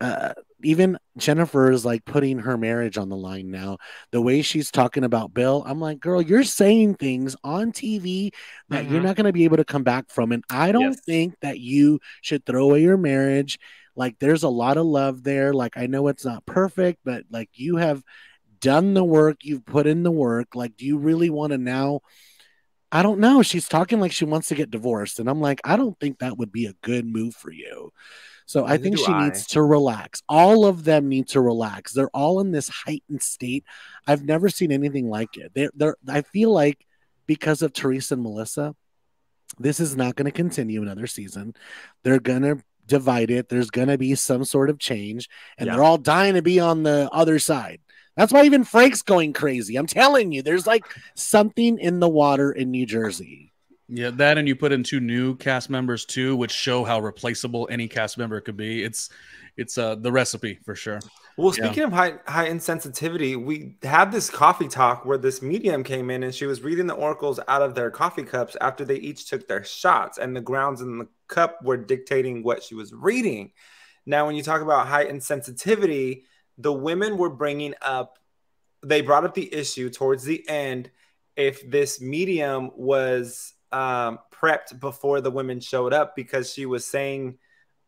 Speaker 7: uh, even Jennifer is like putting her marriage on the line now. The way she's talking about Bill, I'm like, girl, you're saying things on TV that you're
Speaker 1: Mhm.
Speaker 7: not going to be able to come back from. And I don't
Speaker 1: Yes.
Speaker 7: think that you should throw away your marriage. Like, there's a lot of love there. Like, I know it's not perfect, but like, you have done the work, you've put in the work. Like, do you really want to now? I don't know. She's talking like she wants to get divorced. And I'm like, I don't think that would be a good move for you. So I think she
Speaker 1: I.
Speaker 7: needs to relax. All of them need to relax. They're all in this heightened state. I've never seen anything like it. They're, they're, I feel like because of Teresa and Melissa, this is not going to continue another season. They're going to divide it. There's going to be some sort of change, and
Speaker 1: Yeah.
Speaker 7: they're all dying to be on the other side. That's why even Frank's going crazy. I'm telling you, there's like something in the water in New Jersey.
Speaker 2: Yeah, that and you put in two new cast members too, which show how replaceable any cast member could be. It's it's uh the recipe for sure.
Speaker 1: Well,
Speaker 2: Yeah.
Speaker 1: speaking of high high insensitivity, we had this coffee talk where this medium came in and she was reading the oracles out of their coffee cups after they each took their shots, and the grounds in the cup were dictating what she was reading. Now, when you talk about high insensitivity, the women were bringing up, they brought up the issue towards the end if this medium was um, prepped before the women showed up because she was saying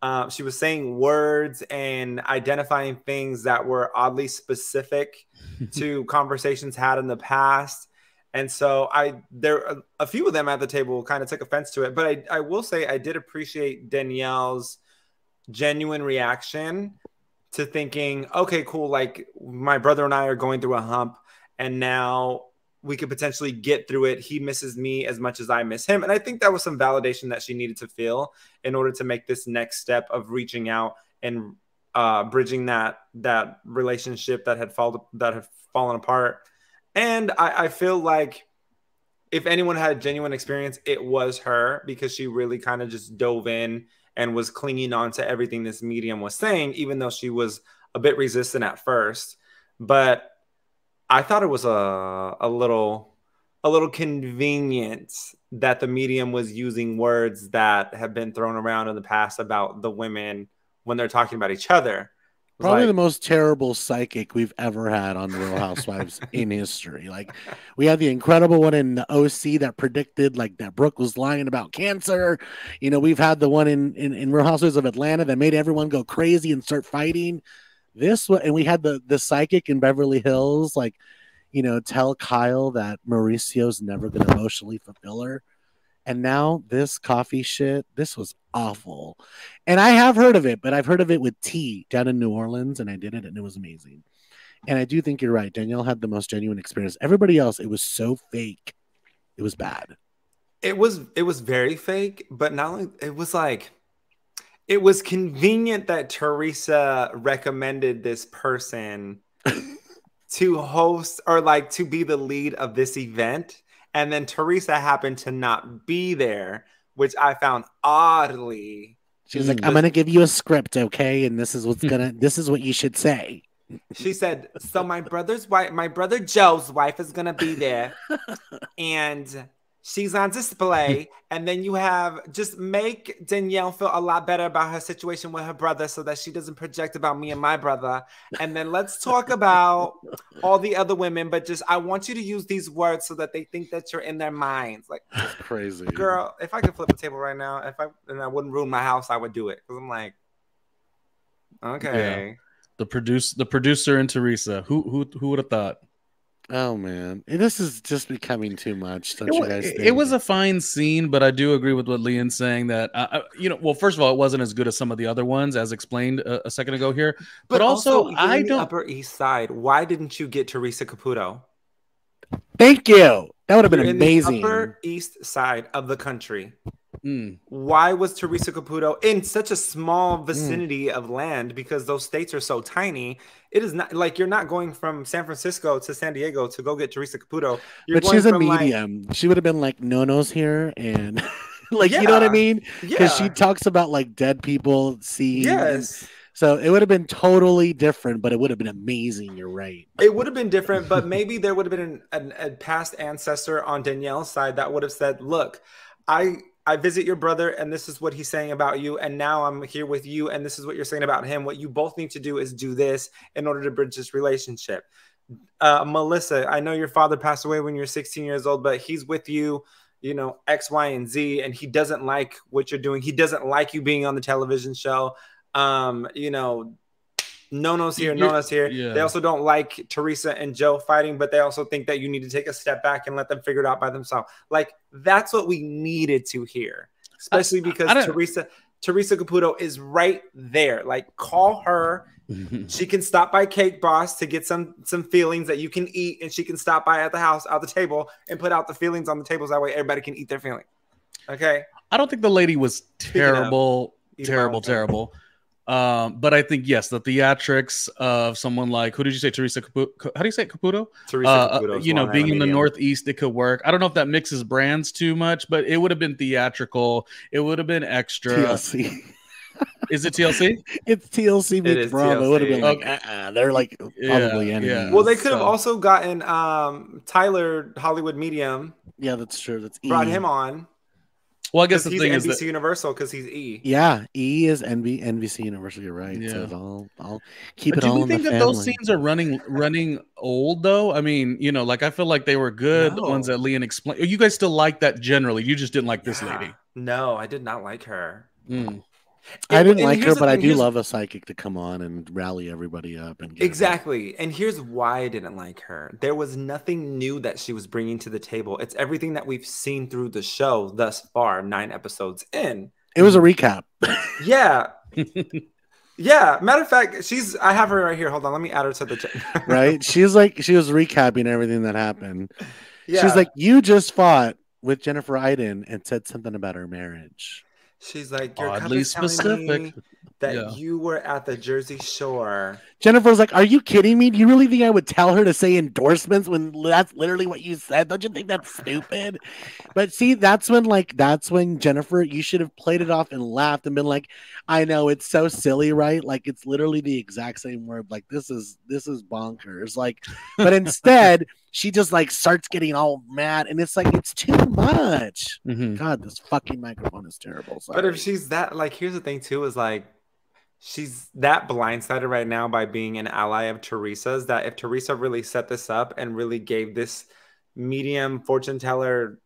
Speaker 1: uh, she was saying words and identifying things that were oddly specific to conversations had in the past. And so I there a, a few of them at the table kind of took offense to it, but I, I will say I did appreciate Danielle's genuine reaction to thinking, okay, cool, like my brother and I are going through a hump and now we could potentially get through it. He misses me as much as I miss him. And I think that was some validation that she needed to feel in order to make this next step of reaching out and uh, bridging that that relationship that had fallen that had fallen apart. And I, I feel like if anyone had a genuine experience, it was her because she really kind of just dove in and was clinging on to everything this medium was saying, even though she was a bit resistant at first. But I thought it was a a little a little convenient that the medium was using words that have been thrown around in the past about the women when they're talking about each other.
Speaker 7: Probably
Speaker 1: like-
Speaker 7: the most terrible psychic we've ever had on Real Housewives in history. Like we had the incredible one in the OC that predicted like that Brooke was lying about cancer. You know, we've had the one in in, in Real Housewives of Atlanta that made everyone go crazy and start fighting. This and we had the the psychic in Beverly Hills, like you know, tell Kyle that Mauricio's never going to emotionally fulfill her. And now this coffee shit, this was awful. And I have heard of it, but I've heard of it with tea down in New Orleans, and I did it, and it was amazing. And I do think you're right. Danielle had the most genuine experience. Everybody else, it was so fake. It was bad.
Speaker 1: It was it was very fake, but not only it was like it was convenient that Teresa recommended this person to host or like to be the lead of this event. And then Teresa happened to not be there, which I found oddly.
Speaker 7: She was like, mm, I'm gonna give you a script, okay? And this is what's hmm. gonna this is what you should say.
Speaker 1: She said, "So my brother's wife, my brother Joe's wife, is gonna be there, and she's on display. And then you have just make Danielle feel a lot better about her situation with her brother, so that she doesn't project about me and my brother. And then let's talk about all the other women, but just I want you to use these words so that they think that you're in their minds. Like,
Speaker 7: Crazy.
Speaker 1: girl, if I could flip a table right now, if I and I wouldn't ruin my house, I would do it because I'm like, okay."
Speaker 2: The produce the producer and Teresa. Who who who would have thought?
Speaker 7: Oh man. This is just becoming too much. Don't
Speaker 2: It,
Speaker 7: you guys think?
Speaker 2: it was a fine scene, but I do agree with what Lian's saying that uh, uh, you know. Well, first of all, it wasn't as good as some of the other ones, as explained a, a second ago here. But, also,
Speaker 1: you're
Speaker 2: I don't.
Speaker 1: Upper East Side. Why didn't you get Teresa Caputo?
Speaker 7: Thank you. That would have been
Speaker 1: You're in the
Speaker 7: amazing.
Speaker 1: Upper East Side of the country.
Speaker 2: Mm.
Speaker 1: Why was Teresa Caputo in such a small vicinity of land? Because those states are so tiny. It is not like you're not going from San Francisco to San Diego to go get Teresa Caputo. You're
Speaker 7: but she's a
Speaker 1: from, like-
Speaker 7: medium. she would have been like, no, no's here, and like you know what I mean? Because she talks about like dead people seeing. and-
Speaker 1: yes.
Speaker 7: So it would have been totally different, but it would have been amazing. You're right.
Speaker 1: It would have been different, but maybe there would have been an, an, a past ancestor on Danielle's side that would have said, "Look, I I visit your brother, and this is what he's saying about you, and now I'm here with you, and this is what you're saying about him. What you both need to do is do this in order to bridge this relationship." Uh, Melissa, I know your father passed away when you were 16 years old, but he's with you. You know X, Y, and Z, and he doesn't like what you're doing. He doesn't like you being on the television show. Um, you know, Nono's here,
Speaker 2: You're-
Speaker 1: Nono's here.
Speaker 2: yeah.
Speaker 1: They also don't like Teresa and Joe fighting, but they also think that you need to take a step back and let them figure it out by themselves. Like that's what we needed to hear, especially because
Speaker 2: I
Speaker 1: Teresa Teresa Caputo is right there. Like call her. She can stop by Cake Boss to get some some feelings that you can eat, and she can stop by at the house, out the table, and put out the feelings on the tables. That way, everybody can eat their feeling. Okay.
Speaker 2: I don't think the lady was terrible, terrible, terrible. Um, but I think yes, the theatrics of someone like who did you say Teresa Caputo? How do you say it, Caputo?
Speaker 1: Teresa
Speaker 2: Uh,
Speaker 1: Caputo's
Speaker 2: you know, being in
Speaker 1: Island
Speaker 2: the. Northeast, it could work. I don't know if that mixes brands too much, but it would have been theatrical. It would have been extra.
Speaker 7: TLC.
Speaker 2: Is it TLC?
Speaker 7: it's TLC
Speaker 1: It
Speaker 7: meets
Speaker 1: is
Speaker 7: Bravo. It would have been
Speaker 1: TLC.
Speaker 7: like, uh-uh. they're like
Speaker 2: Yeah,
Speaker 7: probably enemies.
Speaker 2: yeah.
Speaker 1: Well, they could have
Speaker 2: So-
Speaker 1: also gotten um, Tyler Hollywood Medium,
Speaker 7: yeah, that's true. That's E.
Speaker 1: brought him on.
Speaker 2: Well, I guess
Speaker 1: Because
Speaker 2: the
Speaker 1: he's
Speaker 2: thing
Speaker 1: NBC
Speaker 2: is that
Speaker 1: Universal because he's E.
Speaker 7: Yeah, E is NB, NBC Universal. You're right. So
Speaker 2: Yeah.
Speaker 7: it's all, all keep
Speaker 2: But
Speaker 7: it
Speaker 2: do
Speaker 7: all
Speaker 2: you
Speaker 7: in
Speaker 2: think
Speaker 7: the
Speaker 2: that
Speaker 7: family.
Speaker 2: those scenes are running running old though? I mean, you know, like I feel like they were good. The ones that Lian explained. You guys still like that generally. You just didn't like this
Speaker 1: Yeah.
Speaker 2: lady.
Speaker 1: No, I did not like her.
Speaker 2: Mm.
Speaker 7: I didn't like her,
Speaker 1: here's the
Speaker 7: but I do love a psychic to come on and rally everybody up and get it right.
Speaker 1: Exactly. And here's why I didn't like her. There was nothing new that she was bringing to the table. It's everything that we've seen through the show thus far, nine episodes in.
Speaker 7: It was a recap.
Speaker 1: Yeah. yeah. Matter of fact, she's, I have her right here. Hold on. Let me add her to the chat.
Speaker 7: right? She's like she was recapping everything that happened.
Speaker 1: Yeah.
Speaker 7: She's like, "You just fought with Jennifer Aydin and said something about her marriage."
Speaker 1: She's like, you're
Speaker 2: Oddly
Speaker 1: telling
Speaker 2: specific.
Speaker 1: me that
Speaker 2: Yeah.
Speaker 1: you were at the Jersey Shore.
Speaker 7: Jennifer's like, "Are you kidding me? Do you really think I would tell her to say endorsements when that's literally what you said? Don't you think that's stupid?" But see, that's when like that's when Jennifer, you should have played it off and laughed and been like, "I know it's so silly, right? Like it's literally the exact same word. Like this is this is bonkers. Like, but instead." She just like starts getting all mad, and it's like it's too much.
Speaker 2: Mhm.
Speaker 7: God, this fucking microphone is terrible. Sorry.
Speaker 1: But if she's that, like, here's the thing too: is like, she's that blindsided right now by being an ally of Teresa's. That if Teresa really set this up and really gave this medium fortune teller,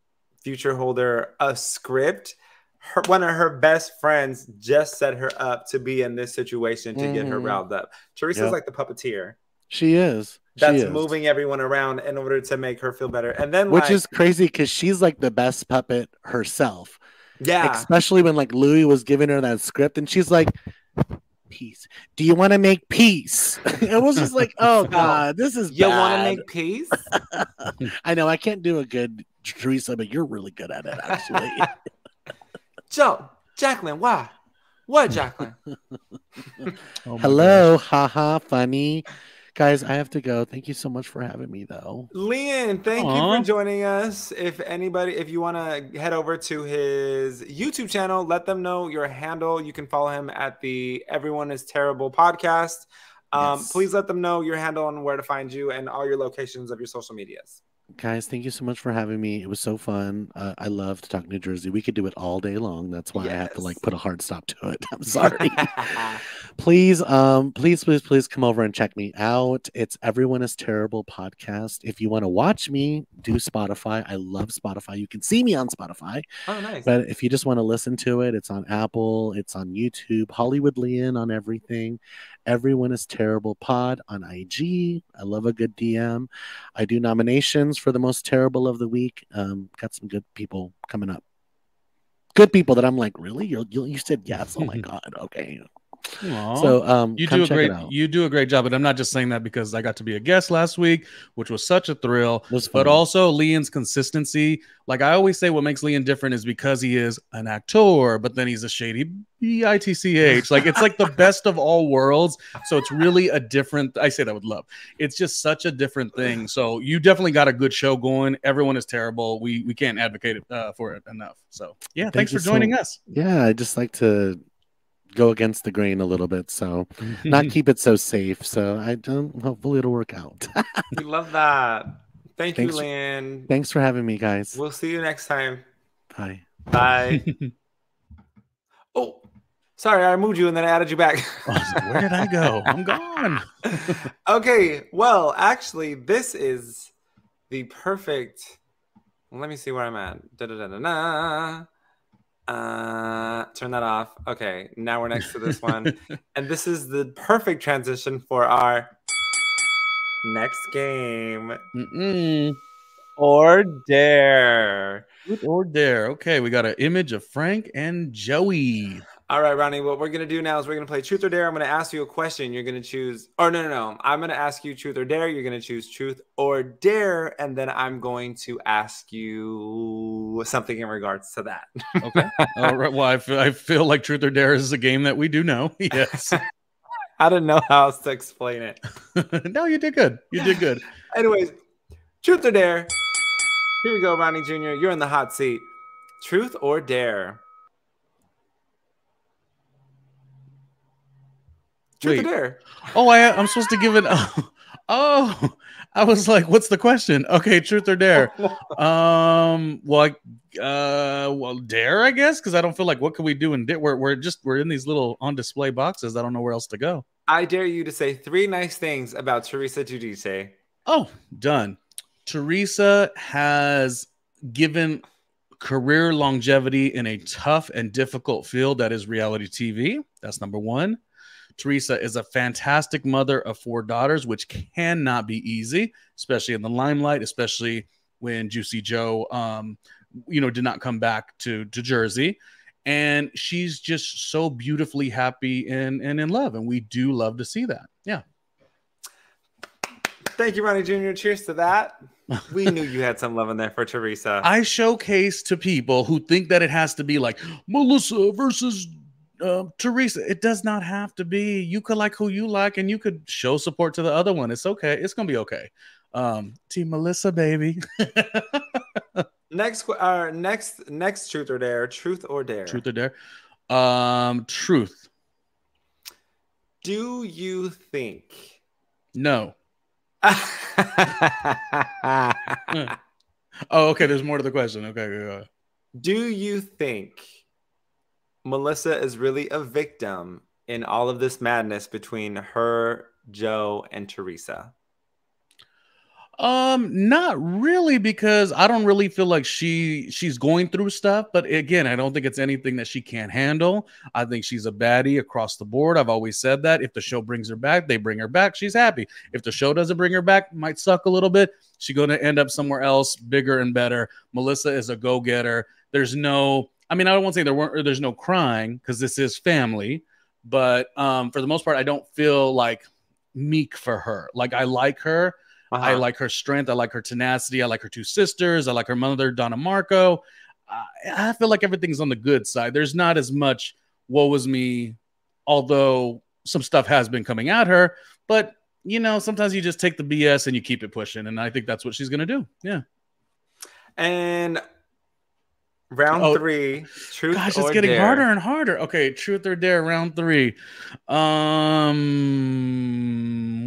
Speaker 1: future holder a script, her, one of her best friends just set her up to be in this situation to get her
Speaker 7: Mhm.
Speaker 1: riled up. Teresa's
Speaker 7: Yep.
Speaker 1: like the puppeteer
Speaker 7: she is, She
Speaker 1: that's
Speaker 7: is.
Speaker 1: moving everyone around in order to make her feel better, and then
Speaker 7: which
Speaker 1: like,
Speaker 7: is crazy because she's like the best puppet herself.
Speaker 1: yeah.
Speaker 7: especially when like Luis was giving her that script and she's like peace do you want to make peace it was just like oh god this is
Speaker 1: you want to make peace?
Speaker 7: i know i can't do a good teresa but you're really good at it actually
Speaker 1: Joe, Jacqueline, why? What, Jacqueline?
Speaker 2: Oh
Speaker 7: hello haha funny guys i have to go thank you so much for having me though
Speaker 1: Lian, thank you for joining us. If anybody, if you want to head over to his YouTube channel, let them know your handle. You can follow him at the Everyone is Terrible podcast. Um,
Speaker 7: Yes.
Speaker 1: Please let them know your handle and where to find you and all your locations of your social medias.
Speaker 7: Guys thank you so much for having me. It was so fun. Uh, i love to talk new jersey. We could do it all day long. That's why i have to like put a hard stop to it. I'm sorry. Please um please please please come over and check me out. It's everyone is terrible podcast. If you want to watch me do spotify i love spotify. You can see me on spotify
Speaker 1: oh, nice.
Speaker 7: but if you just want to listen to it it's on apple it's on youtube hollywood lian on everything everyone is terrible pod on ig i love a good dm i do nominations for the most terrible of the week. Um got some good people coming up. Good people that i'm like really? You you you said yes? Oh my god. Okay
Speaker 2: Aw.
Speaker 7: So um,
Speaker 2: you do a great you do a great job, and I'm not just saying that because I got to be a guest last week, which was such a thrill. But also Lian's consistency. Like I always say, what makes Lian different is because he is an actor, but then he's a shady B I T C H. Like it's like the best of all worlds. So it's really a different. I say that with love. It's just such a different thing. So you definitely got a good show going. Everyone is terrible. We we can't advocate it, uh, for it enough. So yeah,
Speaker 7: Thank
Speaker 2: thanks for
Speaker 7: so-
Speaker 2: joining us.
Speaker 7: yeah, I just like to go against the grain a little bit, so not keep it so safe. So I don't. Hopefully, it'll work out.
Speaker 1: We love that. Thank
Speaker 7: Thanks-
Speaker 1: you, Lynn.
Speaker 7: Thanks for having me, guys.
Speaker 1: We'll see you next time.
Speaker 7: Bye.
Speaker 1: Bye. oh, sorry, I moved you and then I added you back.
Speaker 2: I was like, Where did I go? I'm gone.
Speaker 1: okay, well, actually, this is the perfect. Let me see where I'm at. Da-da-da-da-da. Uh, turn that off. Okay, now we're next to this one, and this is the perfect transition for our next game
Speaker 2: Mm-mm.
Speaker 1: or dare.
Speaker 2: Or dare. Okay, we got an image of Frank and Joey.
Speaker 1: All right, Ronnie. What we're gonna do now is we're gonna play truth or dare. I'm gonna ask you a question. You're gonna choose. Or no, no, no. I'm gonna ask you truth or dare. You're gonna choose truth or dare, and then I'm going to ask you something in regards to that.
Speaker 2: Okay. All right. Well, I feel, I feel like Truth or Dare is a game that we do know. Yes.
Speaker 1: I don't know how else to explain it.
Speaker 2: no, you did good. You did good.
Speaker 1: Anyways, truth or dare. Here you go, Ronnie Jr. You're in the hot seat. Truth or dare. Truth
Speaker 2: Wait.
Speaker 1: or dare.
Speaker 2: Oh, I, I'm supposed to give it. Oh, I was like, what's the question? Okay, Truth or Dare. Um, well, I, uh, well, Dare, I guess, because I don't feel like what can we do in Dare? We're, we're just we're in these little on display boxes. I don't know where else to go.
Speaker 1: I dare you to say three nice things about Teresa Giudice.
Speaker 2: Oh, done. Teresa has given career longevity in a tough and difficult field that is reality TV. That's number one. Teresa is a fantastic mother of four daughters, which cannot be easy, especially in the limelight, especially when Juicy Joe, um, you know, did not come back to to Jersey. And she's just so beautifully happy and and in love, and we do love to see that. Yeah.
Speaker 1: Thank you, Ronnie Jr. Cheers to that. We knew you had some love in there for Teresa.
Speaker 2: I showcase to people who think that it has to be like Melissa versus uh, Teresa. It does not have to be. You could like who you like, and you could show support to the other one. It's okay. It's gonna be okay. Um, Team Melissa, baby.
Speaker 1: next, qu- uh, next, next truth or dare. Truth or dare.
Speaker 2: truth or dare? Um, truth.
Speaker 1: Do you think?
Speaker 2: No. Oh, okay. There's more to the question. Okay. okay, okay.
Speaker 1: Do you think Melissa is really a victim in all of this madness between her, Joe, and Teresa?
Speaker 2: Um, not really, because I don't really feel like she she's going through stuff. But again, I don't think it's anything that she can't handle. I think she's a baddie across the board. I've always said that. If the show brings her back, they bring her back. She's happy. If the show doesn't bring her back, might suck a little bit. She's going to end up somewhere else, bigger and better. Melissa is a go getter. There's no, I mean, I don't want to say there weren't. There's no crying because this is family. But um, for the most part, I don't feel like meek for her. Like I like her.
Speaker 1: Uh-huh.
Speaker 2: I like her strength. I like her tenacity. I like her two sisters. I like her mother, Donna Marco. I, I feel like everything's on the good side. There's not as much woe was me, although some stuff has been coming at her. But, you know, sometimes you just take the BS and you keep it pushing. And I think that's what she's going to do. Yeah.
Speaker 1: And round
Speaker 2: Oh,
Speaker 1: three, truth
Speaker 2: Gosh, it's getting
Speaker 1: dare.
Speaker 2: harder and harder. Okay. Truth or dare, round three. Um,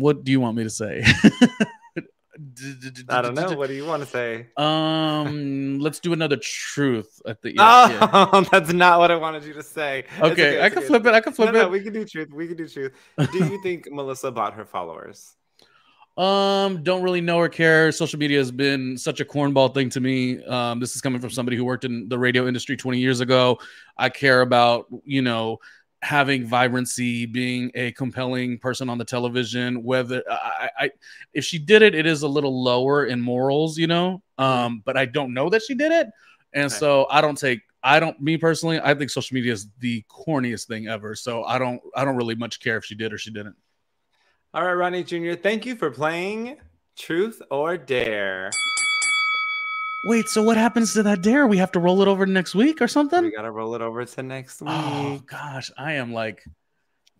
Speaker 2: what do you want me to say?
Speaker 1: I don't know. What do you want to say?
Speaker 2: Um, let's do another truth. Think. Yeah, yeah.
Speaker 1: Oh, that's not what I wanted you to say. It's
Speaker 2: Okay, I can flip it. I can flip
Speaker 1: no,
Speaker 2: it.
Speaker 1: No, we can do truth. We can do truth. Do you think Melissa bought her followers?
Speaker 2: Um, don't really know or care. Social media has been such a cornball thing to me. Um, this is coming from somebody who worked in the radio industry 20 years ago. I care about, you know, having vibrancy, being a compelling person on the television. Whether I, I if she did it, it is a little lower in morals, you know. Um, but I don't know that she did it, and
Speaker 1: Okay.
Speaker 2: so I don't take I don't. Me personally, I think social media is the corniest thing ever. So I don't. I don't really much care if she did or she didn't.
Speaker 1: All right, Ronnie Jr. Thank you for playing Truth or Dare.
Speaker 2: Wait, so what happens to that dare? We have to roll it over next week or something?
Speaker 1: We gotta roll it over to next oh, week.
Speaker 2: Oh gosh, I am like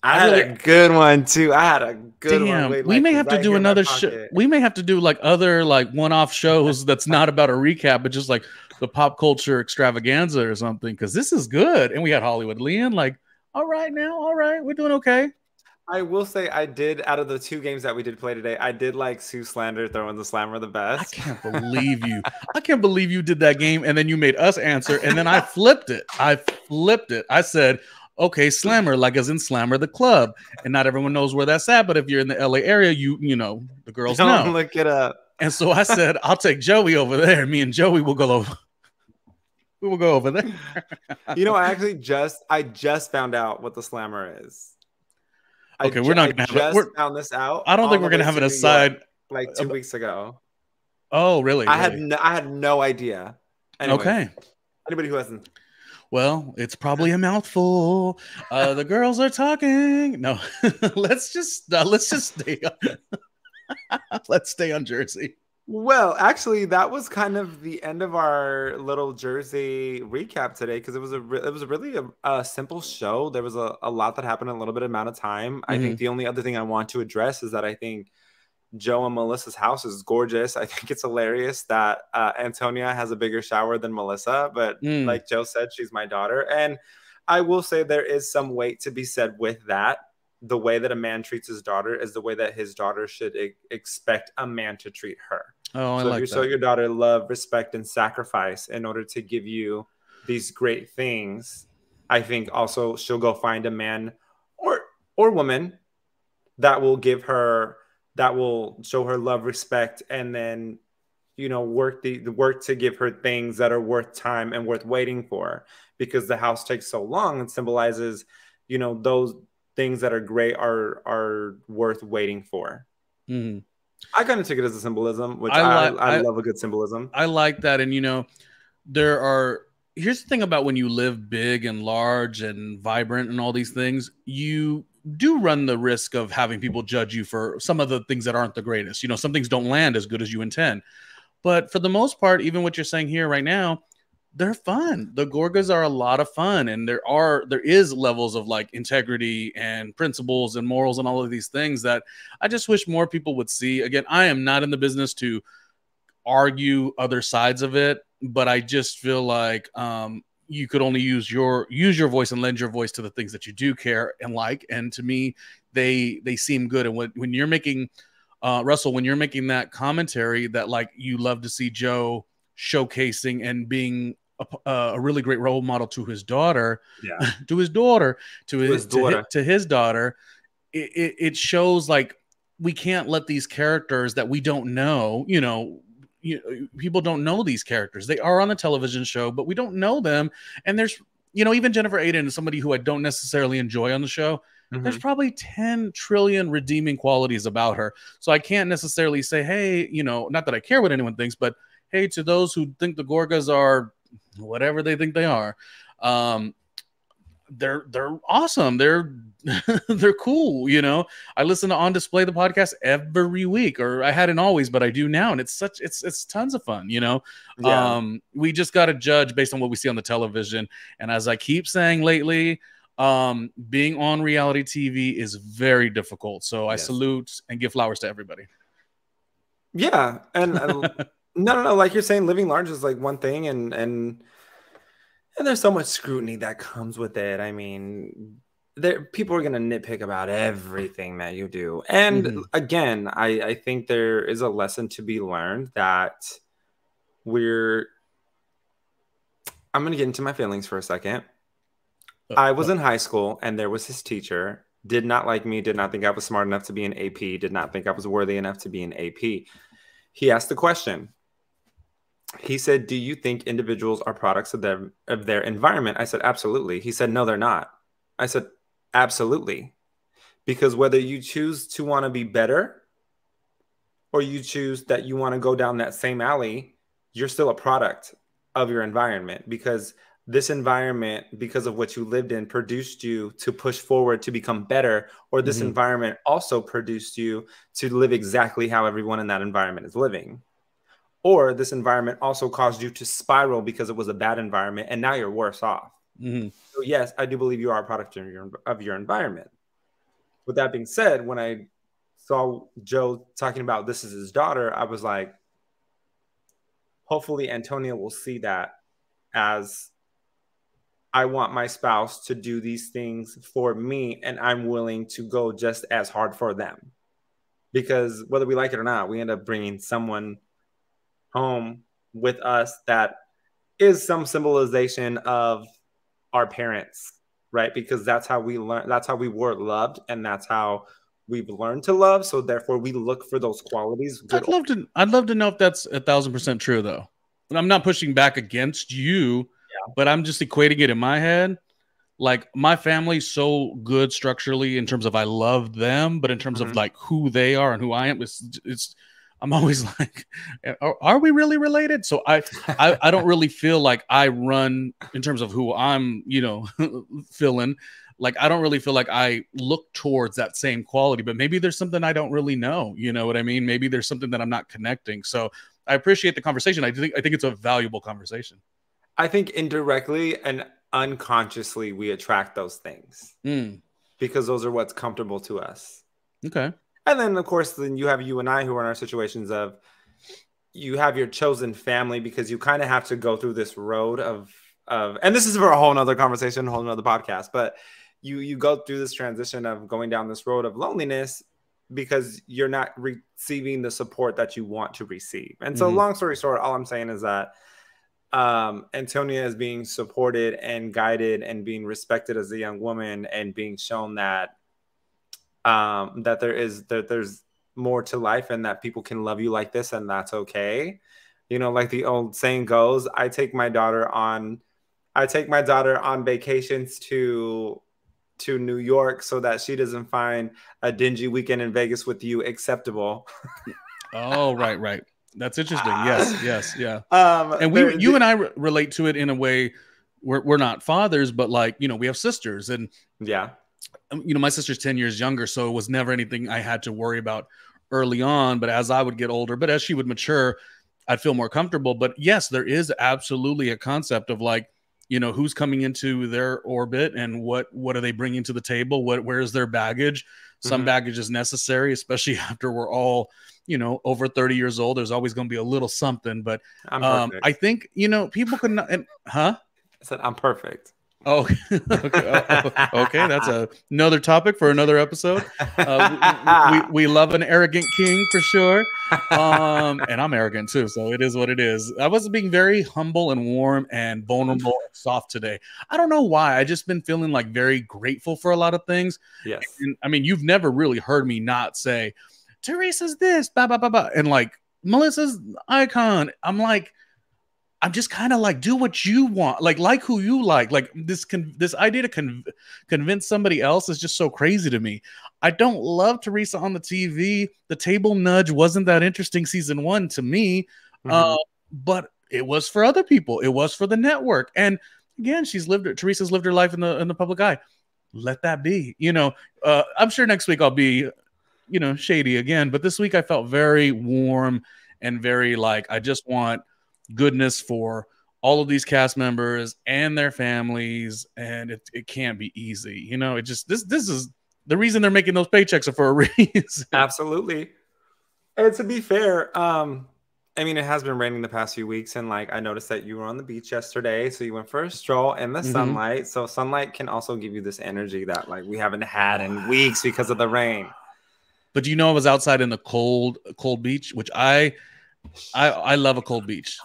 Speaker 1: I had a good one too. I had a good one. wait,
Speaker 2: we
Speaker 1: like,
Speaker 2: may have to
Speaker 1: right
Speaker 2: do
Speaker 1: here in my
Speaker 2: another show. We may have to do like other like one-off shows that's not about a recap, but just like the pop culture extravaganza or something. Because this is good, and we had Hollywood Lian. Like, all right now, all right, we're doing okay.
Speaker 1: I will say I did out of the two games that we did play today, I did like Sue Slander throwing the slammer the best.
Speaker 2: I can't believe you. I can't believe you did that game, and then you made us answer, and then I flipped it. I flipped it. I said, "Okay, Slammer, like as in Slammer the club," and not everyone knows where that's at. But if you're in the LA area, you you know the girls
Speaker 1: Don't
Speaker 2: know.
Speaker 1: look it up.
Speaker 2: And so I said, "I'll take Joey over there. Me and Joey will go over. We will go over there."
Speaker 1: You know, I actually just I just found out what the slammer is. I
Speaker 2: Okay, we're not gonna have a-
Speaker 1: just
Speaker 2: we're-
Speaker 1: found this out.
Speaker 2: I don't think we're gonna have
Speaker 1: to
Speaker 2: an
Speaker 1: New York,
Speaker 2: aside.
Speaker 1: like two
Speaker 2: ab-
Speaker 1: weeks ago.
Speaker 2: Oh, really?
Speaker 1: I had no, I had no idea.
Speaker 2: Okay.
Speaker 1: Anybody who hasn't
Speaker 2: Well, it's probably a mouthful. Uh, the girls are talking. No, let's just uh, let's just stay. On, let's stay on Jersey.
Speaker 1: Well, actually, that was kind of the end of our little Jersey recap today because it was a re- it was really a, a simple show. There was a, a lot that happened in a little bit amount of time. I think the only other thing I want to address is that I think Joe and Melissa's house is gorgeous. I think it's hilarious that uh, Antonia has a bigger shower than Melissa, but
Speaker 2: Mm.
Speaker 1: like Joe said, she's my daughter, and I will say there is some weight to be said with that. The way that a man treats his daughter is the way that his daughter should e- expect a man to treat her
Speaker 2: Oh, I
Speaker 1: so if
Speaker 2: like
Speaker 1: you show
Speaker 2: that.
Speaker 1: your daughter love, respect, and sacrifice in order to give you these great things, I think also she'll go find a man or or woman that will give her that will show her love, respect, and then you know work the, the work to give her things that are worth time and worth waiting for because the house takes so long and symbolizes you know those things that are great are are worth waiting for.
Speaker 2: Mhm.
Speaker 1: I kind of took it as a symbolism, which
Speaker 2: I
Speaker 1: I, I,
Speaker 2: I-
Speaker 1: love a good symbolism.
Speaker 2: I like that, and you know, there are. Here's the thing about when you live big and large and vibrant and all these things, you do run the risk of having people judge you for some of the things that aren't the greatest. You know, some things don't land as good as you intend. But for the most part, even what you're saying here right now, they're fun. The Gorgas are a lot of fun, and there are there is levels of like integrity and principles and morals and all of these things that I just wish more people would see. Again, I am not in the business to argue other sides of it, but I just feel like um, you could only use your use your voice and lend your voice to the things that you do care and like. And to me, they they seem good. And when when you're making uh, Russell, when you're making that commentary that like you love to see Joe showcasing and being a, uh, a really great role model to his daughter,
Speaker 1: Yeah.
Speaker 2: to his daughter, to his,
Speaker 1: his
Speaker 2: to hi-
Speaker 1: daughter.
Speaker 2: to his daughter, it, it, it shows like we can't let these characters that we don't know, you know, you, people don't know these characters. They are on the television show, but we don't know them. And there's, you know, even Jennifer Aydin is somebody who I don't necessarily enjoy on the show.
Speaker 1: Mm-hmm.
Speaker 2: There's probably 10 trillion redeeming qualities about her. So I can't necessarily say, hey, you know, not that I care what anyone thinks, but hey, to those who think the Gorgas are whatever they think they are, um, they're they're awesome. They're they're cool. You know, I listen to On Display the podcast every week, or I hadn't always, but I do now, and it's such it's it's tons of fun. You know,
Speaker 1: Yeah.
Speaker 2: um, we just got to judge based on what we see on the television. And as I keep saying lately, um, being on reality TV is very difficult. So I
Speaker 1: Yes.
Speaker 2: salute and give flowers to everybody.
Speaker 1: Yeah, and uh, no, no, no. Like you're saying, living large is like one thing, and and and there's so much scrutiny that comes with it. I mean, there people are gonna nitpick about everything that you do, and
Speaker 2: Mhm.
Speaker 1: again, I I think there is a lesson to be learned that we're. I'm gonna get into my feelings for a second. I was in high school, and there was his teacher. Did not like me. Did not think I was smart enough to be an AP. Did not think I was worthy enough to be an AP. He asked the question. He said, "Do you think individuals are products of their of their environment?" I said, "Absolutely." He said, "No, they're not." I said, "Absolutely." Because whether you choose to want to be better or you choose that you want to go down that same alley, you're still a product of your environment because this environment because of what you lived in produced you to push forward to become better or this
Speaker 2: Mhm.
Speaker 1: environment also produced you to live exactly how everyone in that environment is living or this environment also caused you to spiral because it was a bad environment and now you're worse off
Speaker 2: Mhm.
Speaker 1: so yes i do believe you are a product of your, of your environment with that being said when i saw joe talking about this is his daughter i was like hopefully antonia will see that as I want my spouse to do these things for me, and I'm willing to go just as hard for them. Because whether we like it or not, we end up bringing someone home with us that is some symbolization of our parents, right? Because that's how we learn, that's how we were loved, and that's how we've learned to love. So therefore, we look for those qualities.
Speaker 2: I'd love to. I'd love to know if that's a thousand percent true, though. And I'm not pushing back against you, but I'm just equating it in my head. Like my family's so good structurally in terms of I love them, but in terms
Speaker 1: Mhm.
Speaker 2: of like who they are and who I am, it's, it's I'm always like, are, are we really related? So I, I I don't really feel like I run in terms of who I'm, you know, feeling. Like I don't really feel like I look towards that same quality, but maybe there's something I don't really know. You know what I mean? Maybe there's something that I'm not connecting. So I appreciate the conversation. I think I think it's a valuable conversation.
Speaker 1: I think indirectly and unconsciously we attract those things
Speaker 2: Mm,
Speaker 1: because those are what's comfortable to us.
Speaker 2: okay.
Speaker 1: And then, of course, then you have you and I who are in our situations of you have your chosen family because you kind of have to go through this road of of, and this is for a whole nother conversation, a whole nother podcast. But you you go through this transition of going down this road of loneliness because you're not receiving the support that you want to receive. And so,
Speaker 2: Mhm.
Speaker 1: long story short, all I'm saying is that um, Antonia is being supported and guided and being respected as a young woman and being shown that um, that there is that there's more to life and that people can love you like this and that's okay. You know, like the old saying goes, I take my daughter on I take my daughter on vacations to to New York so that she doesn't find a dingy weekend in Vegas with you acceptable.
Speaker 2: Oh, right, right. That's interesting. Yes, yes, yeah.
Speaker 1: Um,
Speaker 2: And we,
Speaker 1: there-
Speaker 2: you and I re- relate to it in a way. We're we're not fathers, but like you know, we have sisters, and
Speaker 1: yeah,
Speaker 2: you know, my sister's 10 years younger, so it was never anything I had to worry about early on. But as I would get older, but as she would mature, I'd feel more comfortable. But yes, there is absolutely a concept of like, you know, who's coming into their orbit and what what are they bringing to the table? What where's their baggage? Some
Speaker 1: Mhm.
Speaker 2: baggage is necessary, especially after we're all, you know, over 30 years old. There's always going to be a little something. But um. I think, you know, people can, and, huh?
Speaker 1: I said I'm perfect.
Speaker 2: Oh, okay. oh, okay. That's a, another topic for another episode. Uh, we, we, we love an arrogant king for sure. Um, and I'm arrogant too. So it is what it is. I was being very humble and warm and vulnerable and soft today. I don't know why. I just been feeling like very grateful for a lot of things.
Speaker 1: yes.
Speaker 2: And, I mean, you've never really heard me not say, Teresa's this, blah, blah, blah, blah. And like, Melissa's icon. I'm like, I'm just kind of like, do what you want, like, like who you like. Like this, con- this idea to con- convince somebody else is just so crazy to me. I don't love Teresa on the TV. The table nudge wasn't that interesting season one to me,
Speaker 1: Mhm.
Speaker 2: uh, but it was for other people. It was for the network. And again, she's lived. Teresa's lived her life in the in the public eye. Let that be. You know, uh, I'm sure next week I'll be, you know, shady again. But this week I felt very warm and very like I just want goodness for all of these cast members and their families and it, it can't be easy you know it just this this is the reason they're making those paychecks are for a reason
Speaker 1: Absolutely. And to be fair, um, I mean, it has been raining the past few weeks, and like I noticed that you were on the beach yesterday, so you went for a stroll in the
Speaker 2: Mhm.
Speaker 1: sunlight. So sunlight can also give you this energy that like we haven't had in weeks because of the rain.
Speaker 2: but do you know i was outside in the cold cold beach which i i i love a cold beach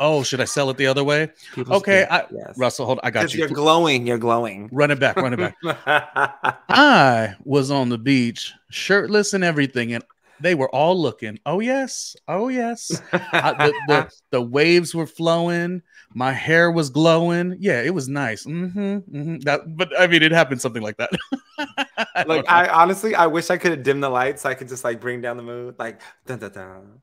Speaker 2: oh should i sell it the other way
Speaker 1: People's
Speaker 2: okay i
Speaker 1: yes.
Speaker 2: russell hold on, i got you
Speaker 1: you're glowing, you're glowing.
Speaker 2: run it back run it back I was on the beach, shirtless and everything, and they were all looking. Oh yes, oh yes. I, the, the the waves were flowing. My hair was glowing. Yeah, it was nice. hmm hmm That, but I mean, it happened something like that. I
Speaker 1: like. I honestly, I wish I could have dimmed the lights. So I could just like bring down the mood, like dun, dun, dun.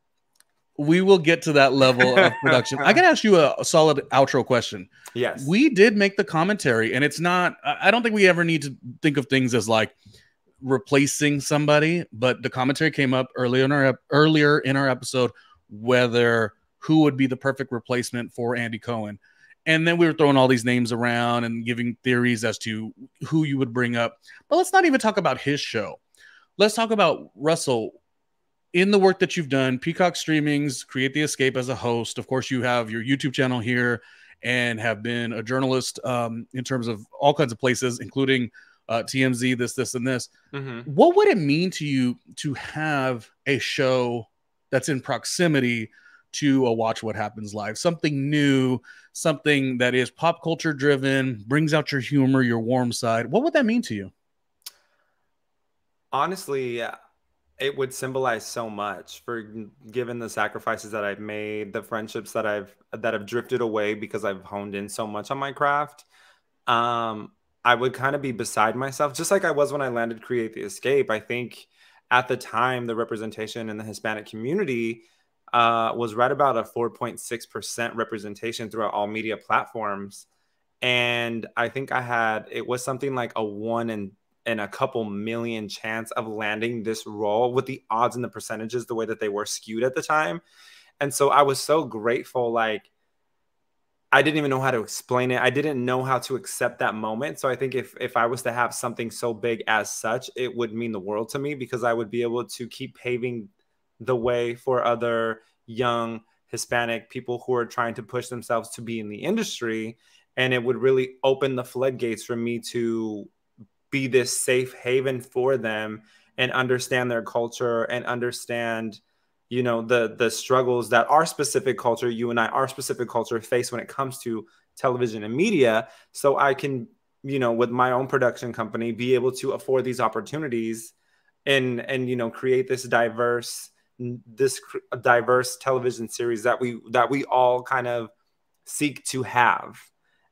Speaker 2: We will get to that level of production. I gotta ask you a, a solid outro question.
Speaker 1: Yes.
Speaker 2: We did make the commentary, and it's not. I I don't think we ever need to think of things as like replacing somebody, but the commentary came up earlier in our earlier in our episode whether who would be the perfect replacement for Andy Cohen. And then we were throwing all these names around and giving theories as to who you would bring up. But let's not even talk about his show. Let's talk about Russell in the work that you've done, Peacock Streamings, Create the Escape as a host. Of course, you have your YouTube channel here and have been a journalist um, in terms of all kinds of places, including uh, TMZ, this, this, and this.
Speaker 1: Mhm.
Speaker 2: What would it mean to you to have a show that's in proximity to a Watch What Happens Live? Something new, something that is pop culture driven, brings out your humor, your warm side. What would that mean to you?
Speaker 1: honestly yeah, it would symbolize so much for given the sacrifices that i've made the friendships that i've that have drifted away because i've honed in so much on my craft. Um i would kind of be beside myself just like i was when i landed create the escape. I think at the time the representation in the hispanic community uh, was right about a 4.6% representation throughout all media platforms. And i think i had it was something like a one in and a couple million chance of landing this role with the odds and the percentages the way that they were skewed at the time. And so I was so grateful like I didn't even know how to explain it. I didn't know how to accept that moment. So I think if if I was to have something so big as such, it would mean the world to me because I would be able to keep paving the way for other young Hispanic people who are trying to push themselves to be in the industry and it would really open the floodgates for me to be this safe haven for them and understand their culture and understand you know the the struggles that our specific culture you and I our specific culture face when it comes to television and media. So I can you know with my own production company be able to afford these opportunities and and you know create this diverse this diverse television series that we that we all kind of seek to have.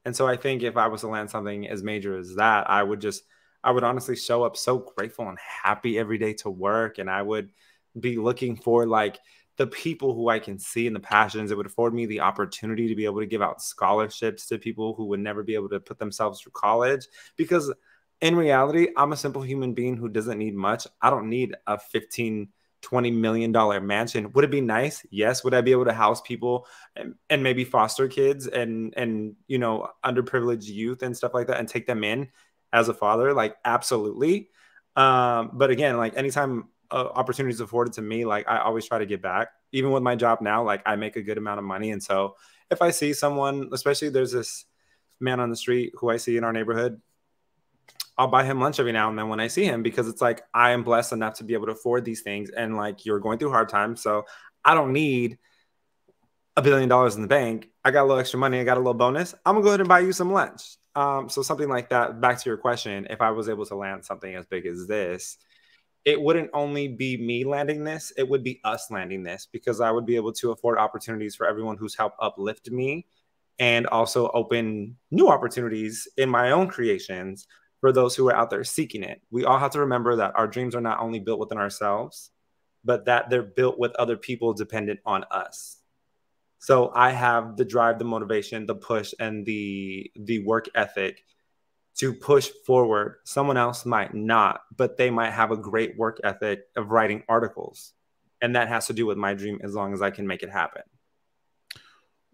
Speaker 1: And so I think if I was to land something as major as that I would just I would honestly show up so grateful and happy every day to work. And I would be looking for like the people who I can see and the passions. It would afford me the opportunity to be able to give out scholarships to people who would never be able to put themselves through college. Because in reality, I'm a simple human being who doesn't need much. I don't need a 15 20 million dollar mansion would it be nice yes would i be able to house people and, and maybe foster kids and and you know underprivileged youth and stuff like that and take them in as a father like absolutely. Um but again like anytime uh, opportunities afforded to me like i always try to get back. Even with my job now like i make a good amount of money. And so if i see someone especially there's this man on the street who i see in our neighborhood i'll buy him lunch every now and then when i see him because it's like i am blessed enough to be able to afford these things and like you're going through hard times. So i don't need a billion dollars in the bank i got a little extra money i got a little bonus i'm gonna go ahead and buy you some lunch um, so something like that. Back to your question, if I was able to land something as big as this, it wouldn't only be me landing this; it would be us landing this because I would be able to afford opportunities for everyone who's helped uplift me, and also open new opportunities in my own creations for those who are out there seeking it. We all have to remember that our dreams are not only built within ourselves, but that they're built with other people dependent on us so i have the drive the motivation the push and the the work ethic to push forward. Someone else might not but they might have a great work ethic of writing articles. And that has to do with my dream as long as i can make it happen.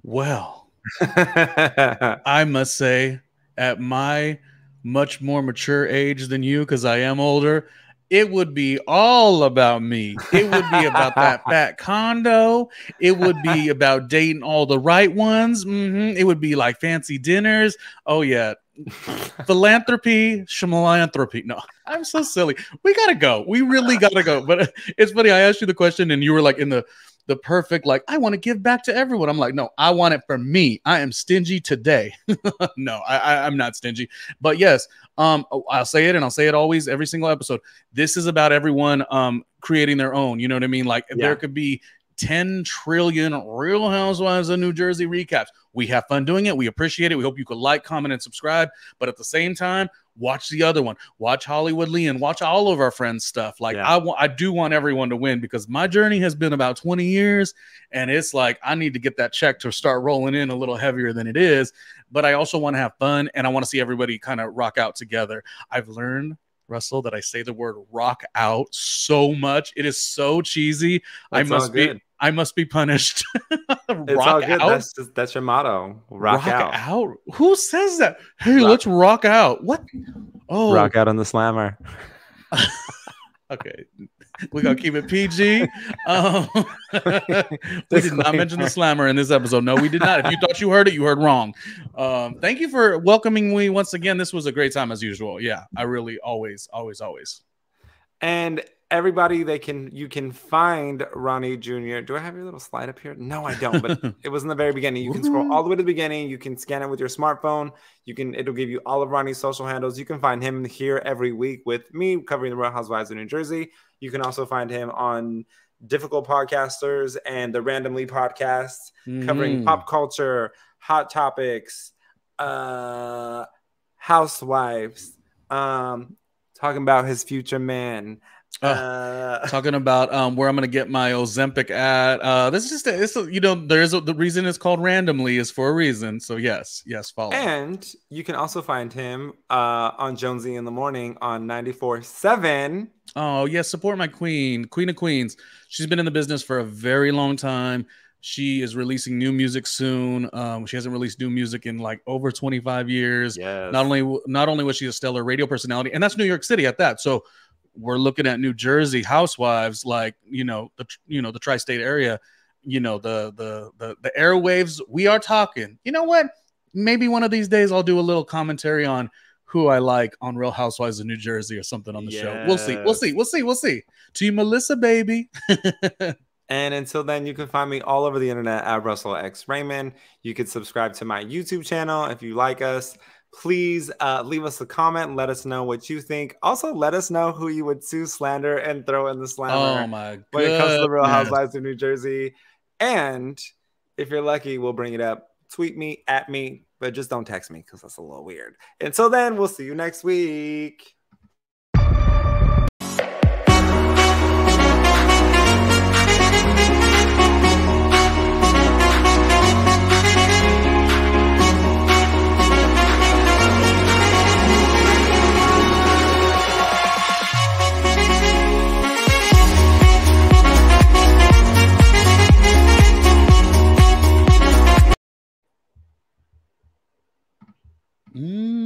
Speaker 2: Well, I must say, at my much more mature age than you, because I am older, it would be all about me. It would be about that fat condo. It would be about dating all the right ones. Mhm. It would be like fancy dinners. Oh, yeah. Philanthropy, schmalanthropy. No, I'm so silly. We gotta go. We really gotta go. But it's funny. I asked you the question, and you were like in the the perfect like I want to give back to everyone. I'm like, no, I want it for me. I am stingy today. no, I, I I'm not stingy. But yes, um, I'll say it and I'll say it always every single episode. This is about everyone um creating their own. You know what I mean? Like
Speaker 1: Yeah.
Speaker 2: there could be 10 trillion Real Housewives of New Jersey recaps. We have fun doing it. We appreciate it. We hope you could like, comment, and subscribe. But at the same time, watch the other one. Watch Hollywood Lian watch all of our friends' stuff. Like
Speaker 1: Yeah.
Speaker 2: I want, I do want everyone to win because my journey has been about 20 years, and it's like I need to get that check to start rolling in a little heavier than it is. But I also want to have fun, and I want to see everybody kind of rock out together. I've learned. Russell, that I say the word rock out so much. It is so cheesy. I must be
Speaker 1: good.
Speaker 2: I must be punished.
Speaker 1: It's
Speaker 2: rock
Speaker 1: all good.
Speaker 2: out.
Speaker 1: That's just, that's your motto. Rock, out.
Speaker 2: Who says that? Hey,
Speaker 1: Rock-
Speaker 2: let's rock out. What? Oh,
Speaker 1: Rock out on the slammer.
Speaker 2: okay. We gotta keep it PG. Um, we did not mention the slammer in this episode. No, we did not. If you thought you heard it, you heard wrong. Um, thank you for welcoming me once again. This was a great time as usual. Yeah, I really always, always, always.
Speaker 1: And everybody, they can you can find Ronnie Jr. Do I have your little slide up here? No, I don't. But it was in the very beginning. You can scroll all the way to the beginning. You can scan it with your smartphone. You can it'll give you all of Ronnie's social handles. You can find him here every week with me covering the Real Housewives of New Jersey. You can also find him on Difficult Podcasters and the Randomly podcast covering
Speaker 2: Mhm.
Speaker 1: pop culture, hot topics, uh, housewives, um, talking about his future man.
Speaker 2: Oh,
Speaker 1: Uh,
Speaker 2: talking about um where I'm gonna get my Ozempic at. Uh, this is just a, it's a, you know there's a, the reason it's called randomly is for a reason. So yes, yes, follow.
Speaker 1: and you can also find him uh, on Jonesy in the morning on 94.7.
Speaker 2: Oh yes, support my queen, queen of queens. She's been in the business for a very long time. She is releasing new music soon. Um, she hasn't released new music in like over 25 years.
Speaker 1: Yes.
Speaker 2: Not only not only was she a stellar radio personality, and that's New York City at that. So we're looking at New Jersey housewives, like you know the you know the tri-state area, you know the the the the airwaves. We are talking. You know what? Maybe one of these days I'll do a little commentary on who I like on Real Housewives of New Jersey or something on the show. We'll see. We'll see. We'll see. We'll see. To you, Melissa, baby.
Speaker 1: And until then, you can find me all over the internet at Russell X Raymond. You can subscribe to my YouTube channel if you like us. Please uh, leave us a comment and let us know what you think. Also, let us know who you would sue, slander, and throw in the slammer
Speaker 2: oh my god.
Speaker 1: when it comes to the Real Housewives of New Jersey. And if you're lucky, we'll bring it up. Tweet me at me, but just don't text me because that's a little weird. Until then, we'll see you next week. うん。